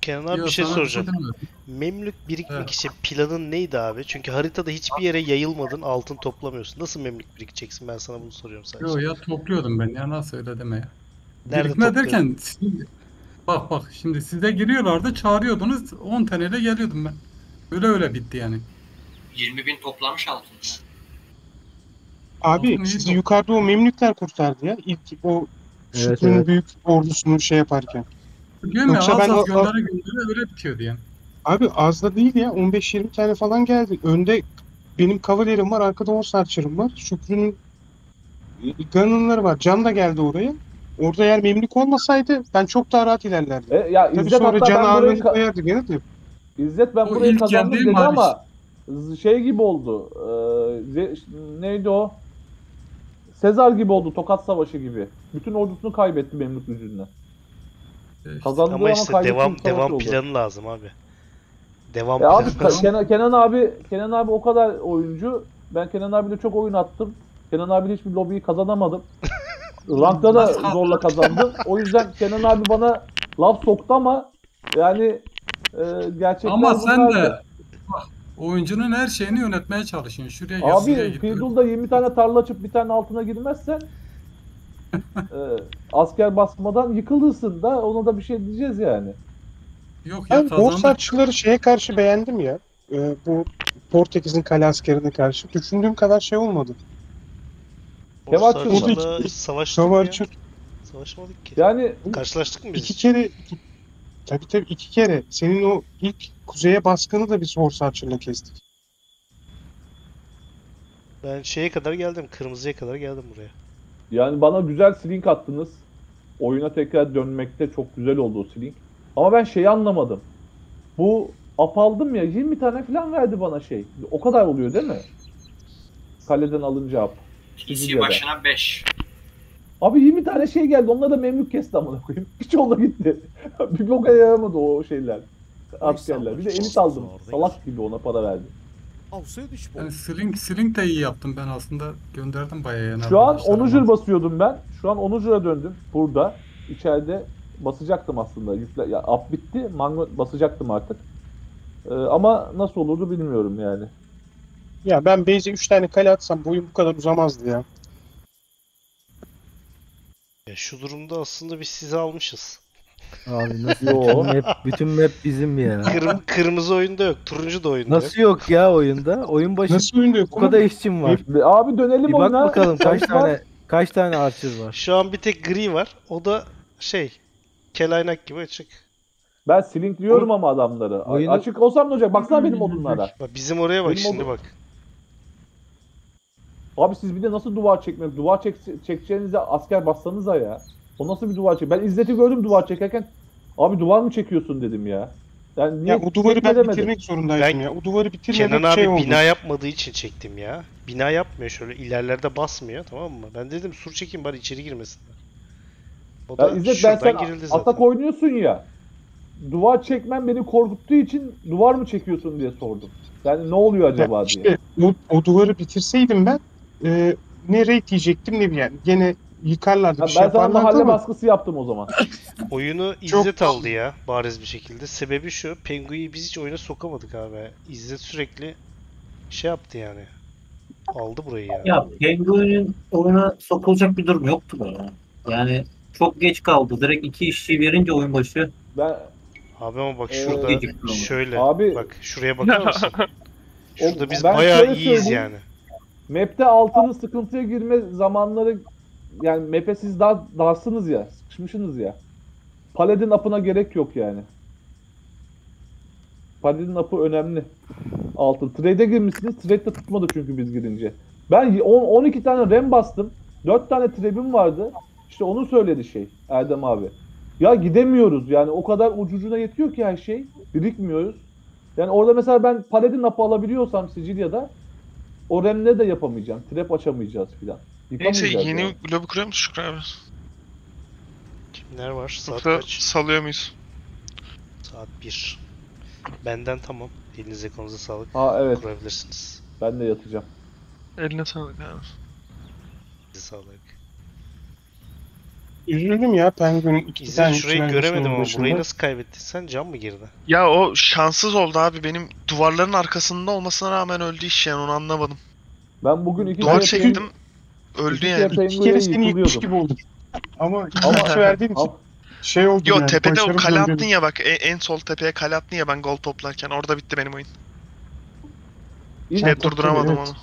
Kenan abi Yok, bir şey sana şey soracağım. Memlük birikmek için planın neydi abi? Çünkü haritada hiçbir yere yayılmadın, altın toplamıyorsun. Nasıl memlük birikeceksin? Ben sana bunu soruyorum sadece. Yo ya topluyordum ben ya nasıl öyle deme ya. Nerede Birikme topluyordun? derken siz- bak bak şimdi size giriyorlardı çağırıyordunuz 10 taneyle geliyordum ben. Öyle öyle bitti yani. 20 bin toplamış altın. Abi sizi yukarıda o Memlükler kurtardı ya. İlk o Evet, Şükrü'nün evet. büyük ordusunu şey yaparken. Diyorum ya Yoksa az ben az o- göndere göndere öyle bitiyordu yani. Abi az da değil ya. 15-20 tane falan geldi. Önde benim kavalerim var. Arkada 10 sarçırım var. Şükrü'nün Gunn'ları var. Can da geldi oraya. Orada eğer memlük olmasaydı ben çok daha rahat ilerlerdim. E, ya Tabii İzzet sonra hatta can ben burayı ağırlığını ka- koyardı gene de. İzzet ben O burayı ilk kazandım dedi hariç. ama z- şey gibi oldu. Ee, ze- neydi o? Sezar gibi oldu. Tokat Savaşı gibi. Bütün ordusunu kaybetti Memlük yüzünden. Kazandığı Ama ama işte devam devam oldu. planı lazım abi. Devam E abi planı Ka- lazım. Kenan, Kenan abi Kenan abi o kadar oyuncu. Ben Kenan abiyle çok oyun attım. Kenan abiyle hiçbir lobiyi kazanamadım. Rankta da zorla kazandım. O yüzden Kenan abi bana laf soktu ama yani e, gerçekler Ama sen de oyuncunun her şeyini yönetmeye çalışıyorsun. Şuraya gel, şuraya Abi git. Fiddle'da 20 tane tarla açıp bir tane altına girmezsen e, asker basmadan yıkılırsın da ona da bir şey diyeceğiz yani. Yok Ben Borsatçıları şeye karşı beğendim ya. Ee, bu Portekiz'in kale askerine karşı. Düşündüğüm kadar şey olmadı. Ya? Savaşmadık ki. Yani Karşılaştık mı biz? İki kere tabii tabii iki kere senin o ilk kuzeye baskını da biz Borsatçı'yla kestik. Ben şeye kadar geldim. Kırmızıya kadar geldim buraya. Yani bana güzel slink attınız. Oyuna tekrar dönmekte çok güzel oldu o slink. Ama ben şeyi anlamadım. Bu ap aldım ya 20 tane falan verdi bana şey. O kadar oluyor değil mi? Kaleden alınca ap. Sicilya'da. başına 5. Abi 20 tane şey geldi. Onlar da memlük kesti amına koyayım. Hiç oldu gitti. bir boka yaramadı o şeyler. Askerler. Bir de elit aldım. Salak gibi ona para verdim. Yani sling, sling de iyi yaptım ben aslında. Gönderdim bayağı yani. Şu an arkadaşlarıma. Onuger basıyordum ben. Şu an Onuger'a döndüm. Burada. içeride basacaktım aslında. Yükle, ya up bitti. Mango basacaktım artık. Ee, ama nasıl olurdu bilmiyorum yani. Ya ben base'e 3 tane kale atsam bu oyun bu kadar uzamazdı ya. Ya şu durumda aslında biz sizi almışız. Abi nasıl Yo. bütün map, bütün map bizim ya. Kırm kırmızı oyunda yok, turuncu da oyunda Nasıl yok ya oyunda? Oyun başı Nasıl oyunda yok? bu kadar işçim var. Abi dönelim Bir bak oyuna. bakalım kaç tane kaç tane archer var. Şu an bir tek gri var. O da şey, kelaynak gibi açık. Ben slinkliyorum ama adamları. Oyunu- Açık olsam ne olacak? Baksana benim odunlara. Bak bizim oraya bak Benim şimdi oldu. bak. Abi siz bir de nasıl duvar çekmek? Duvar çek çekeceğinize asker bassanıza ya. O nasıl bir duvar çek? Ben İzzet'i gördüm duvar çekerken. Abi duvar mı çekiyorsun dedim ya. Yani niye Ya o duvarı ben çekmedemedim? bitirmek zorundaydım Ben- ya. O duvarı bitirmemek Kenan abi şey oldu. bina yapmadığı için çektim ya. Bina yapmıyor şöyle ilerlerde basmıyor tamam mı? Ben dedim sur çekeyim bari içeri girmesinler. O da Ya İzzet ben şuradan sen girildi zaten. atak oynuyorsun ya. Duvar çekmen beni korkuttuğu için duvar mı çekiyorsun diye sordum. Yani ne oluyor acaba Ya diye. işte o, o duvarı bitirseydim ben e, ne raid diyecektim ne bir yani. Gene yıkarlardı bir şey ben sana yaparlardı mahalle ama baskısı yaptım o zaman. Oyunu Çok- İzzet aldı ya bariz bir şekilde. Sebebi şu, Penguin'i biz hiç oyuna sokamadık abi. İzzet sürekli şey yaptı yani. Aldı burayı ya. Ya Penguin'in oyuna sokulacak bir durum yoktu be ya. Yani çok geç kaldı. Direkt iki işçi verince oyun başı. Ben Abi ama bak Ee, şurada gecikti şöyle Abi- bak şuraya bakar mısın? Şurada biz ben bayağı şöyle iyiyiz söyleyeyim. yani. map'te altının sıkıntıya girme zamanları yani map'e siz daha darsınız ya. Sıkışmışsınız ya. Paladin up'ına gerek yok yani. Paladin up'ı önemli. Altın. Trade'e girmişsiniz. Trade de tutmadı çünkü biz girince. Ben 10, 12 tane rem bastım. 4 tane trebim vardı. İşte onu söyledi şey Erdem abi. Ya gidemiyoruz yani o kadar ucucuna yetiyor ki her şey. Birikmiyoruz. Yani orada mesela ben Paladin up'ı alabiliyorsam Sicilya'da o remle de yapamayacağım. Trap açamayacağız filan. Neyse yeni yani. lobi kuruyor musun Şükrü abi? Kimler var? Saat Yoksa kaç? salıyor muyuz? Saat 1. Benden tamam. Elinize konuza sağlık. Aa evet Kurabilirsiniz. ben de yatacağım. Eline sağlık abi. Size sağlık. üzüldüm ya Penguin'in iki tane şurayı göremedim ama başında. burayı nasıl kaybettin sen? Can mı girdi? Ya o şanssız oldu abi. Benim duvarların arkasında olmasına rağmen öldü iş yani onu anlamadım. Ben bugün iki Duvar kere çektim. Öldü yani. İki kere seni yıkmış gibi oldum. Ama Ama- verdiğin için şey oldu Yo yani. tepede o kale attın ya bak en, en sol tepeye kale attın ya ben gol toplarken orada bitti benim oyun. İlk- Şey durduramadım evet. onu.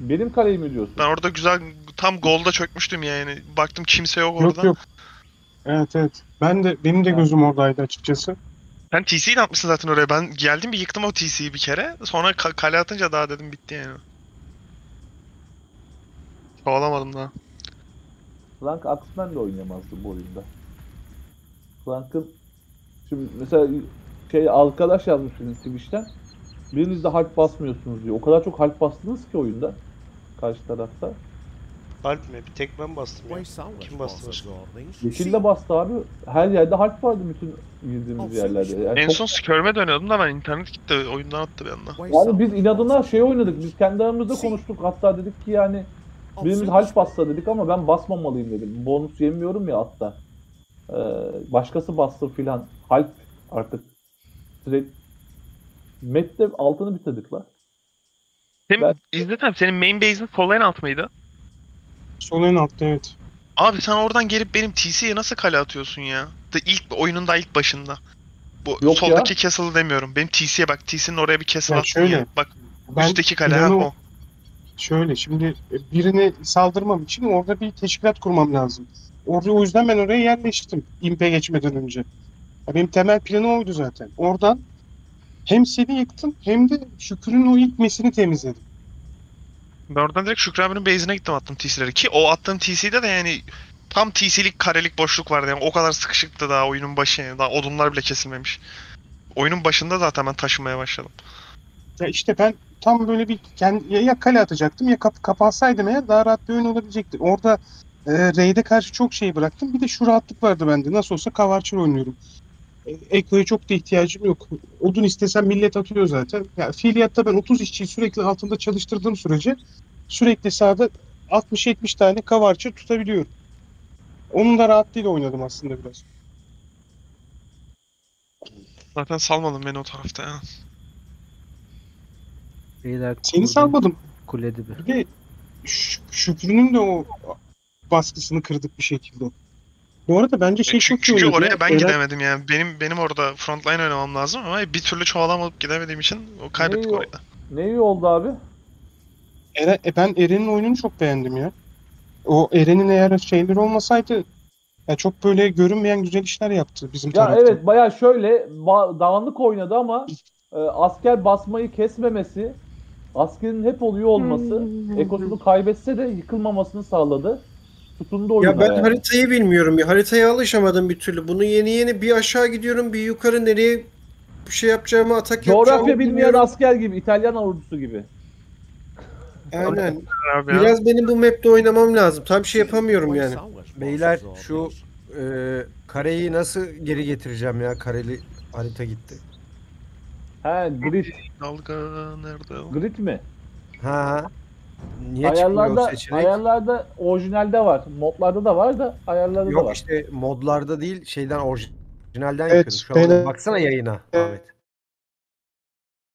Benim kaleyi mi diyorsun? Ben orada güzel tam golda çökmüştüm yani. Baktım kimse yok Yok orada. yok. Evet evet. Ben de benim de gözüm oradaydı açıkçası. Sen TC'yi atmışsın zaten oraya. Ben geldim bir yıktım o TC'yi bir kere. Sonra ka- kale atınca daha dedim bitti yani. Kovalamadım daha. Frank Axman de oynayamazdı bu oyunda. Frank'ın şimdi mesela şey arkadaş yazmış bizim Twitch'ten. Biriniz de harp basmıyorsunuz diyor. O kadar çok harp bastınız ki oyunda. Karşı tarafta. Alp mi? Bir tek ben bastım ya. Kim bastı başka? Yeşil de bastı abi. Her yerde harp vardı bütün girdiğimiz yerlerde. Yani, En çok- son skörme dönüyordum da ben internet gitti. Oyundan attı bir anda. yani biz inadına şey oynadık. Biz kendi aramızda konuştuk. Hatta dedik ki yani birimiz harp bassa dedik ama ben basmamalıyım dedim. Bonus yemiyorum ya hatta. Ee, başkası bastı filan. Halp artık. Direkt Met'te altını bitirdik la. Senin, Ben- İzzet abi senin main base'in sol en alt mıydı? Sol en altta evet. Abi sen oradan gelip benim TC'ye nasıl kale atıyorsun ya? De ilk oyunun da ilk başında. Bu Yok soldaki castle'ı demiyorum. Benim TC'ye bak. TC'nin oraya bir castle Ya attın şöyle, ya. Bak Ben üstteki kale ha planı- o. Şöyle şimdi e, birine saldırmam için orada bir teşkilat kurmam lazım. Orada o yüzden ben oraya yerleştim. İmpe geçmeden önce. Ya benim temel planım oydu zaten. Oradan hem seni yıktım hem de Şükrü'nün o ilk mesini temizledim. Ben oradan direkt Şükrü abinin base'ine gittim attım TC'leri. Ki o attığım TC'de de yani tam TC'lik karelik boşluk vardı yani. O kadar sıkışıktı daha oyunun başı yani. Daha odunlar bile kesilmemiş. Oyunun başında zaten ben taşımaya başladım. Ya işte ben tam böyle bir kendi, ya, kale atacaktım ya kap, kapansaydım eğer daha rahat bir oyun olabilecekti. Orada e, raid'e karşı çok şey bıraktım. Bir de şu rahatlık vardı bende. Nasıl olsa kavarçır oynuyorum. Eko'ya çok da ihtiyacım yok. Odun istesem millet atıyor zaten. Ya fiiliyatta ben 30 işçiyi sürekli altında çalıştırdığım sürece sürekli sahada 60-70 tane kavarçı tutabiliyorum. Onun da rahatlığıyla oynadım aslında biraz. Zaten salmadın beni o tarafta ya. Beyler Seni salmadım. Kule dibi. Bir de Ş- Şükrü'nün de o baskısını kırdık bir şekilde. Bu arada bence şey çok iyi Çünkü oynadı oraya ya. ben Eren- gidemedim yani. Benim benim orada frontline oynamam lazım ama bir türlü çoğalamadıp gidemediğim için o kaybettik Neyi- orayı. Ne iyi oldu abi? Eren, e, ben Eren'in oyununu çok beğendim ya. O Eren'in eğer şeyleri olmasaydı ya çok böyle görünmeyen güzel işler yaptı bizim Ya tarafta. evet baya şöyle ba- dağınık oynadı ama e, asker basmayı kesmemesi, askerin hep oluyor olması, ekosunu kaybetse de yıkılmamasını sağladı. Tutundu oyuna. Ya ben yani. haritayı bilmiyorum. Ya haritaya alışamadım bir türlü. Bunu yeni yeni bir aşağı gidiyorum, bir yukarı nereye bir şey yapacağımı, atak Coğrafya yapacağımı bilmeyen bilmiyorum. asker gibi, İtalyan ordusu gibi. Aynen. Biraz benim bu map'te oynamam lazım. Tam şey yapamıyorum yani. Beyler şu e, kareyi nasıl geri getireceğim ya? Kareli harita gitti. He grid, Dalga nerede? o? grid mi? Ha. Niye çıkmıyor o ayarlarda, seçenek? ayarlarda orijinalde var. Modlarda da var da ayarlarda da Yok var. işte modlarda değil şeyden orijinalden Evet, yıkıyoruz. Şu an beyler- baksana yayına Ahmet.